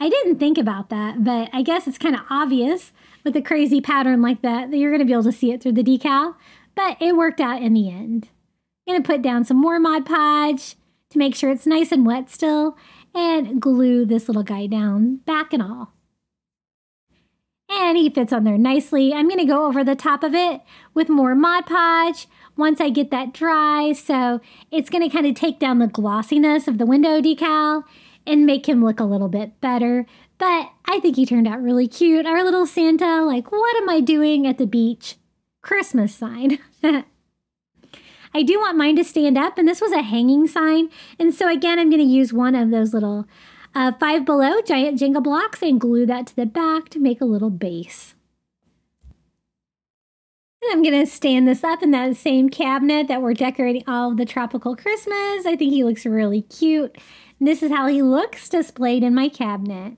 I didn't think about that, but I guess it's kind of obvious with a crazy pattern like that that you're going to be able to see it through the decal, but it worked out in the end. I'm Gonna put down some more Mod Podge to make sure it's nice and wet still and glue this little guy down back and all. And he fits on there nicely. I'm going to go over the top of it with more Mod Podge once I get that dry. So it's going to kind of take down the glossiness of the window decal and make him look a little bit better. But I think he turned out really cute. Our little Santa, like, what am I doing at the beach? Christmas sign. *laughs* I do want mine to stand up, and this was a hanging sign. And so again, I'm going to use one of those little uh, Five Below giant Jenga blocks and glue that to the back to make a little base. And I'm going to stand this up in that same cabinet that we're decorating all of the tropical Christmas. I think he looks really cute. This is how he looks displayed in my cabinet.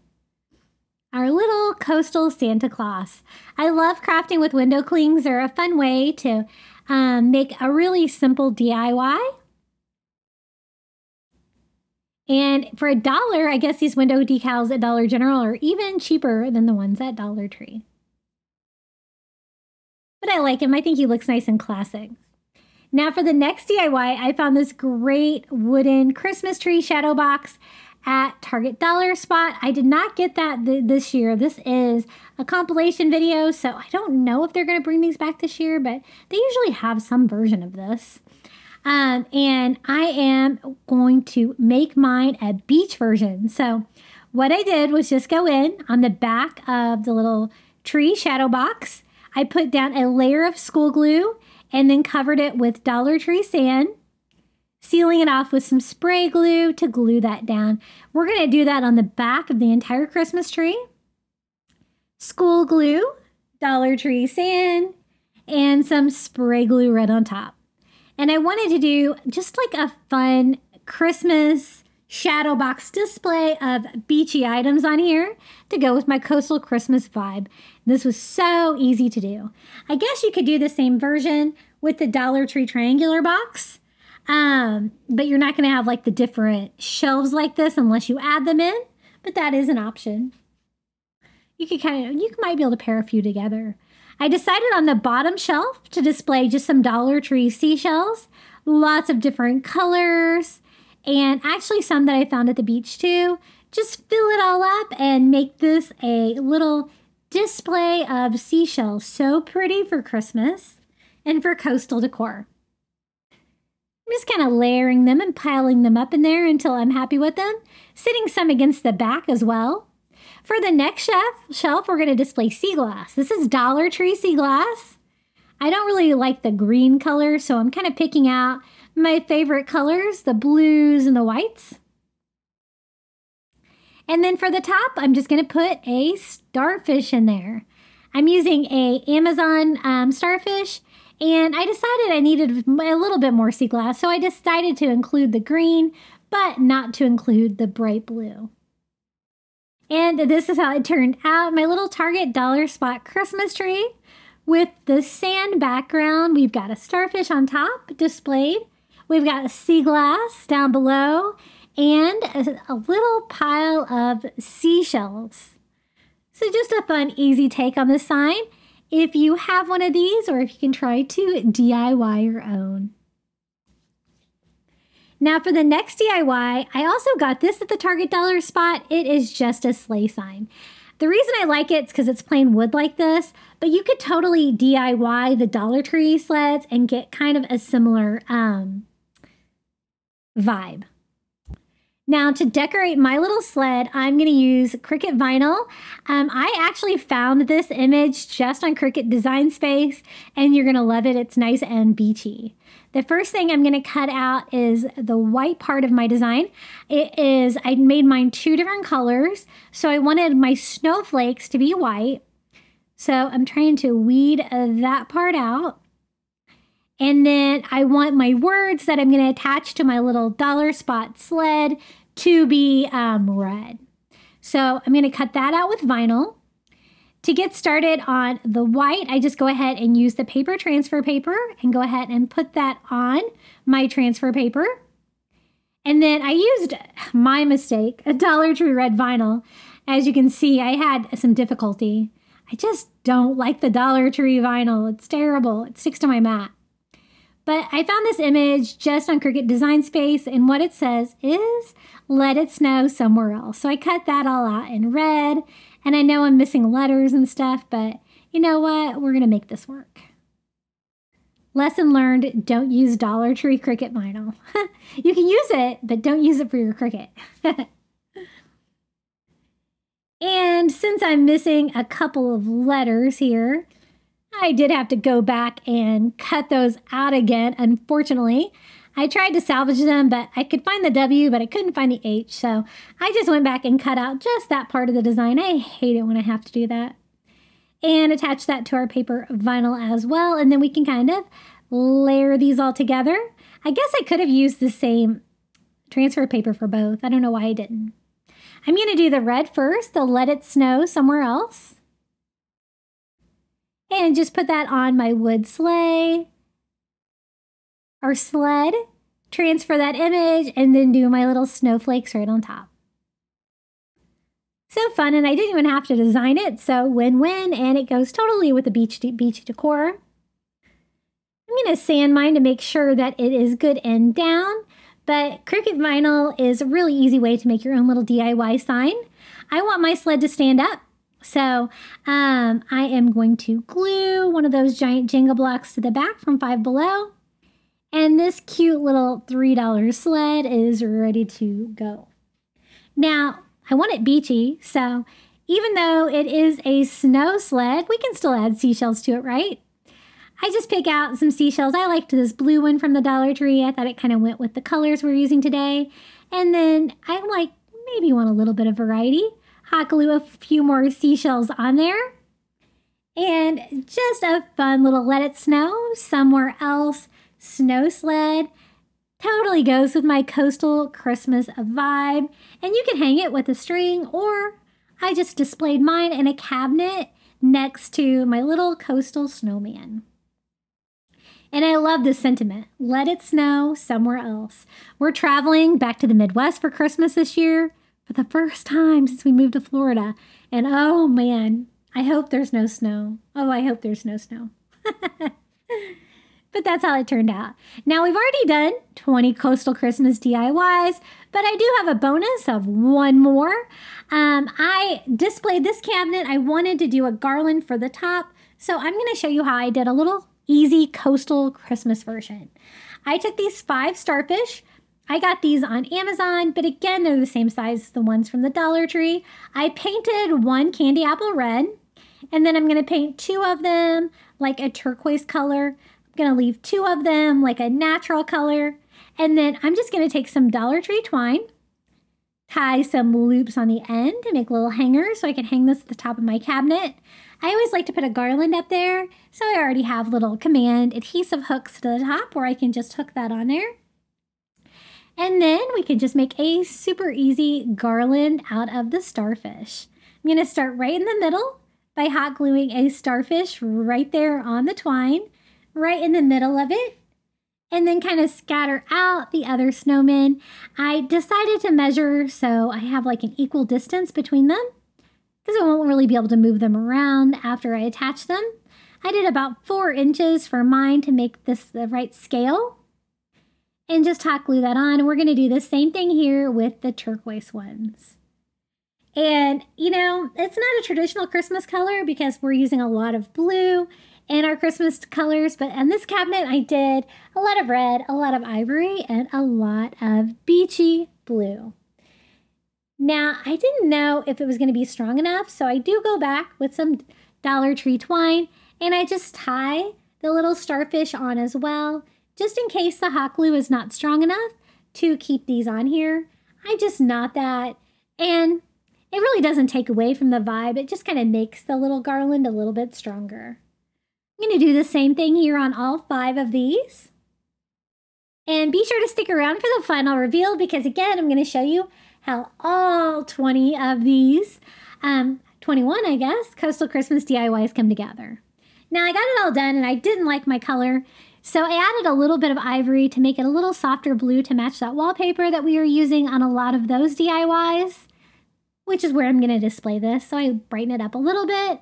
Our little coastal Santa Claus. I love crafting with window clings. They're a fun way to um, make a really simple DIY. And for a dollar, I guess these window decals at Dollar General are even cheaper than the ones at Dollar Tree. But I like him. I think he looks nice and classic. Now for the next DIY, I found this great wooden Christmas tree shadow box at Target Dollar Spot. I did not get that th- this year. This is a compilation video, so I don't know if they're going to bring these back this year, but they usually have some version of this. Um, and I am going to make mine a beach version. So what I did was just go in on the back of the little tree shadow box. I put down a layer of school glue and then covered it with Dollar Tree sand sealing it off with some spray glue to glue that down. We're going to do that on the back of the entire Christmas tree. School glue, Dollar Tree sand, and some spray glue right on top. And I wanted to do just like a fun Christmas shadow box display of beachy items on here to go with my coastal Christmas vibe. This was so easy to do. I guess you could do the same version with the Dollar Tree triangular box um, but you're not going to have like the different shelves like this unless you add them in. But that is an option. You could kind of, you might be able to pair a few together. I decided on the bottom shelf to display just some Dollar Tree seashells, lots of different colors, and actually some that I found at the beach too. Just fill it all up and make this a little display of seashells. So pretty for Christmas and for coastal decor. I'm just kind of layering them and piling them up in there until I'm happy with them, sitting some against the back as well. For the next shelf, shelf we're going to display sea glass. This is Dollar Tree sea glass. I don't really like the green color, so I'm kind of picking out my favorite colors, the blues and the whites. And then for the top, I'm just going to put a starfish in there. I'm using a Amazon um, starfish and I decided I needed a little bit more sea glass, so I decided to include the green, but not to include the bright blue. And this is how it turned out. My little Target dollar spot Christmas tree with the sand background. We've got a starfish on top displayed. We've got a sea glass down below and a, a little pile of seashells. So just a fun, easy take on this sign if you have one of these or if you can try to DIY your own. Now for the next DIY, I also got this at the Target dollar spot. It is just a sleigh sign. The reason I like it is because it's plain wood like this, but you could totally DIY the Dollar Tree sleds and get kind of a similar um, vibe. Now to decorate my little sled, I'm going to use Cricut vinyl. Um, I actually found this image just on Cricut Design Space and you're going to love it. It's nice and beachy. The first thing I'm going to cut out is the white part of my design. It is, I made mine two different colors. So I wanted my snowflakes to be white. So I'm trying to weed that part out. And then I want my words that I'm going to attach to my little dollar spot sled to be um, red. So I'm going to cut that out with vinyl. To get started on the white, I just go ahead and use the paper transfer paper and go ahead and put that on my transfer paper. And then I used my mistake, a Dollar Tree red vinyl. As you can see, I had some difficulty. I just don't like the Dollar Tree vinyl. It's terrible. It sticks to my mat. But I found this image just on Cricut Design Space, and what it says is let it snow somewhere else. So I cut that all out in red, and I know I'm missing letters and stuff, but you know what? We're going to make this work. Lesson learned don't use Dollar Tree Cricut vinyl. *laughs* you can use it, but don't use it for your Cricut. *laughs* and since I'm missing a couple of letters here, I did have to go back and cut those out again, unfortunately. I tried to salvage them, but I could find the W, but I couldn't find the H. So I just went back and cut out just that part of the design. I hate it when I have to do that. And attach that to our paper vinyl as well. And then we can kind of layer these all together. I guess I could have used the same transfer paper for both. I don't know why I didn't. I'm going to do the red first, the Let It Snow somewhere else. And just put that on my wood sleigh or sled, transfer that image, and then do my little snowflakes right on top. So fun, and I didn't even have to design it, so win-win, and it goes totally with the beach, beach decor. I'm going to sand mine to make sure that it is good and down, but Cricut vinyl is a really easy way to make your own little DIY sign. I want my sled to stand up, so um, I am going to glue one of those giant Jenga blocks to the back from Five Below. And this cute little $3 sled is ready to go. Now, I want it beachy, so even though it is a snow sled, we can still add seashells to it, right? I just pick out some seashells. I liked this blue one from the Dollar Tree. I thought it kind of went with the colors we're using today. And then I like maybe want a little bit of variety. Hot glue a few more seashells on there. And just a fun little let it snow somewhere else snow sled. Totally goes with my coastal Christmas vibe. And you can hang it with a string, or I just displayed mine in a cabinet next to my little coastal snowman. And I love this sentiment. Let it snow somewhere else. We're traveling back to the Midwest for Christmas this year for the first time since we moved to Florida. And oh man, I hope there's no snow. Oh, I hope there's no snow. *laughs* but that's how it turned out. Now we've already done 20 coastal Christmas DIYs, but I do have a bonus of one more. Um, I displayed this cabinet. I wanted to do a garland for the top, so I'm going to show you how I did a little easy coastal Christmas version. I took these five starfish. I got these on Amazon, but again, they're the same size as the ones from the Dollar Tree. I painted one candy apple red, and then I'm going to paint two of them like a turquoise color I'm going to leave two of them like a natural color. And then I'm just going to take some Dollar Tree twine, tie some loops on the end to make little hangers so I can hang this at the top of my cabinet. I always like to put a garland up there, so I already have little command adhesive hooks to the top where I can just hook that on there. And then we can just make a super easy garland out of the starfish. I'm going to start right in the middle by hot gluing a starfish right there on the twine right in the middle of it and then kind of scatter out the other snowmen. I decided to measure so I have like an equal distance between them because I won't really be able to move them around after I attach them. I did about four inches for mine to make this the right scale and just hot glue that on. We're going to do the same thing here with the turquoise ones. And, you know, it's not a traditional Christmas color because we're using a lot of blue in our Christmas colors, but in this cabinet I did a lot of red, a lot of ivory, and a lot of beachy blue. Now, I didn't know if it was going to be strong enough, so I do go back with some Dollar Tree twine and I just tie the little starfish on as well, just in case the hot glue is not strong enough to keep these on here. I just knot that and it really doesn't take away from the vibe. It just kind of makes the little garland a little bit stronger. I'm going to do the same thing here on all five of these. And be sure to stick around for the final reveal because again, I'm going to show you how all 20 of these, um, 21 I guess, Coastal Christmas DIYs come together. Now I got it all done and I didn't like my color, so I added a little bit of ivory to make it a little softer blue to match that wallpaper that we are using on a lot of those DIYs, which is where I'm going to display this. So I brighten it up a little bit.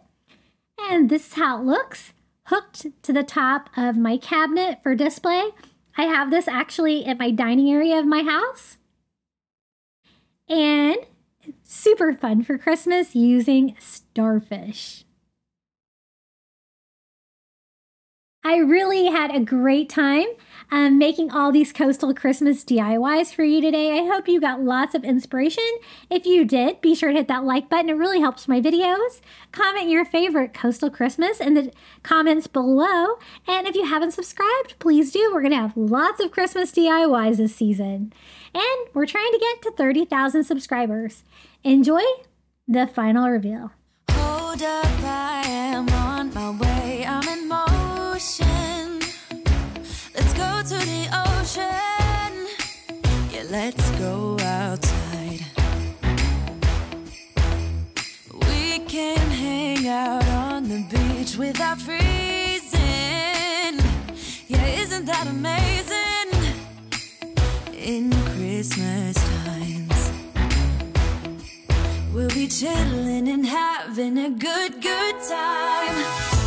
And this is how it looks hooked to the top of my cabinet for display. I have this actually in my dining area of my house. And super fun for Christmas using starfish. I really had a great time um, making all these coastal Christmas DIYs for you today. I hope you got lots of inspiration. If you did, be sure to hit that like button. It really helps my videos. Comment your favorite coastal Christmas in the comments below. And if you haven't subscribed, please do. We're going to have lots of Christmas DIYs this season. And we're trying to get to 30,000 subscribers. Enjoy the final reveal. Let's go outside. We can hang out on the beach without freezing. Yeah, isn't that amazing? In Christmas times, we'll be chilling and having a good, good time.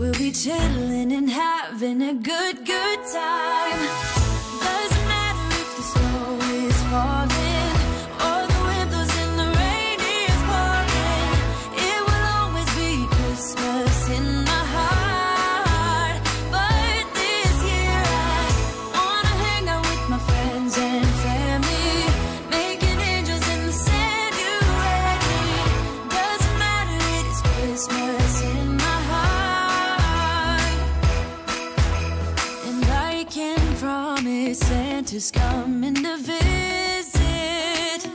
We'll be chilling and having a good, good time. Doesn't matter if the snow is falling. winter's coming to visit.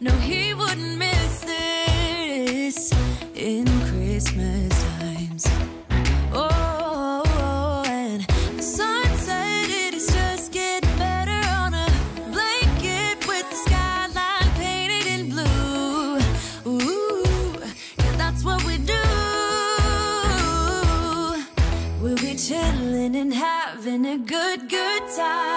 No, he wouldn't miss this in Christmas times. Oh, and the sunset, it is just getting better on a blanket with the skyline painted in blue. Ooh, yeah, that's what we do. We'll be chilling and having a good, good time.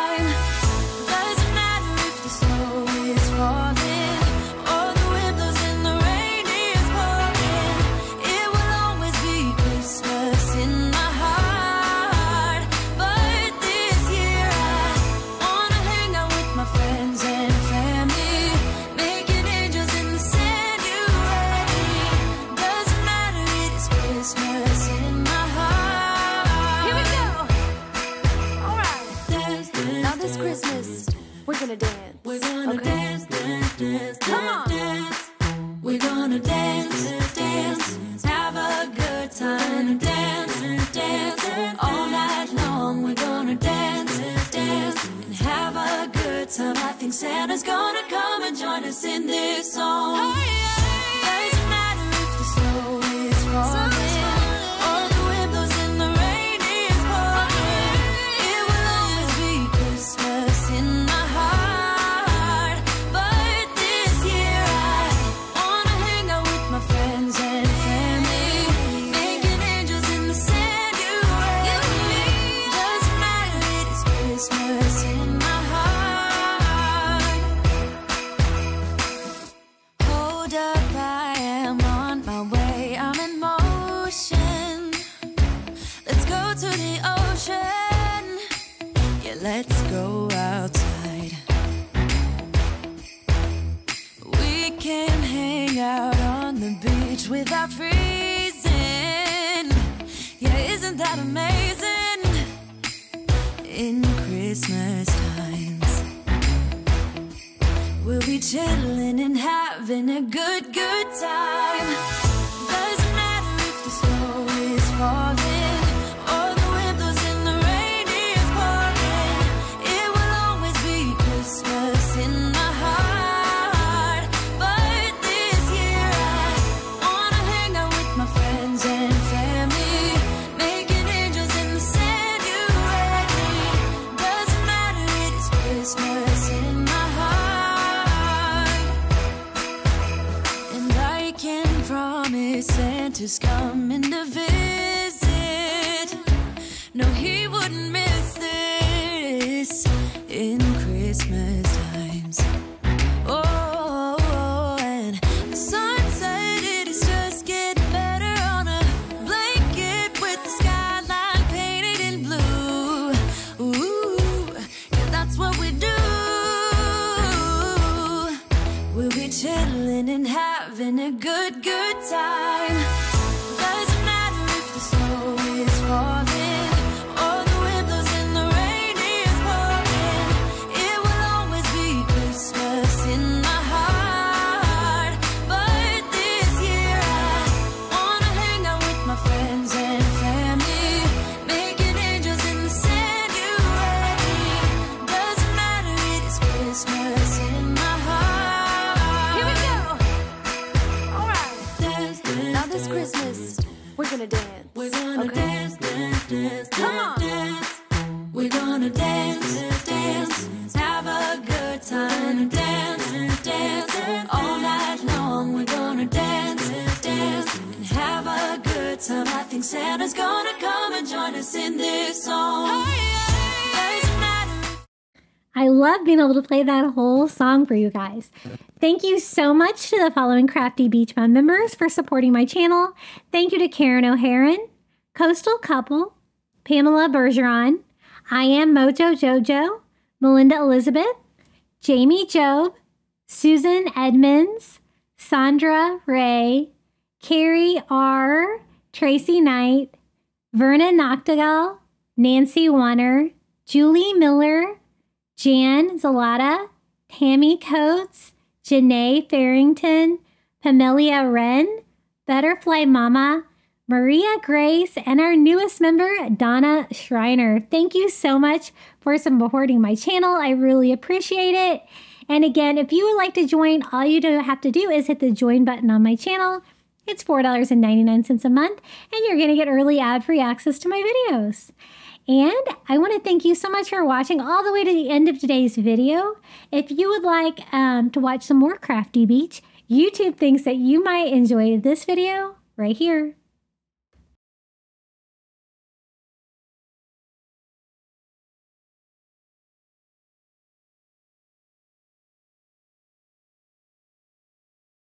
Chilling and having a good, good time. That whole song for you guys. Thank you so much to the following Crafty Beach Bum members for supporting my channel. Thank you to Karen O'Haron, Coastal Couple, Pamela Bergeron, I Am Mojo Jojo, Melinda Elizabeth, Jamie Job, Susan Edmonds, Sandra Ray, Carrie R., Tracy Knight, Verna Noctegal, Nancy Warner, Julie Miller, Jan Zalata, Tammy Coates, Janae Farrington, Pamelia Wren, Butterfly Mama, Maria Grace, and our newest member, Donna Schreiner. Thank you so much for supporting my channel. I really appreciate it. And again, if you would like to join, all you have to do is hit the join button on my channel. It's $4.99 a month, and you're going to get early ad free access to my videos. And I want to thank you so much for watching all the way to the end of today's video. If you would like um, to watch some more Crafty Beach, YouTube thinks that you might enjoy this video right here.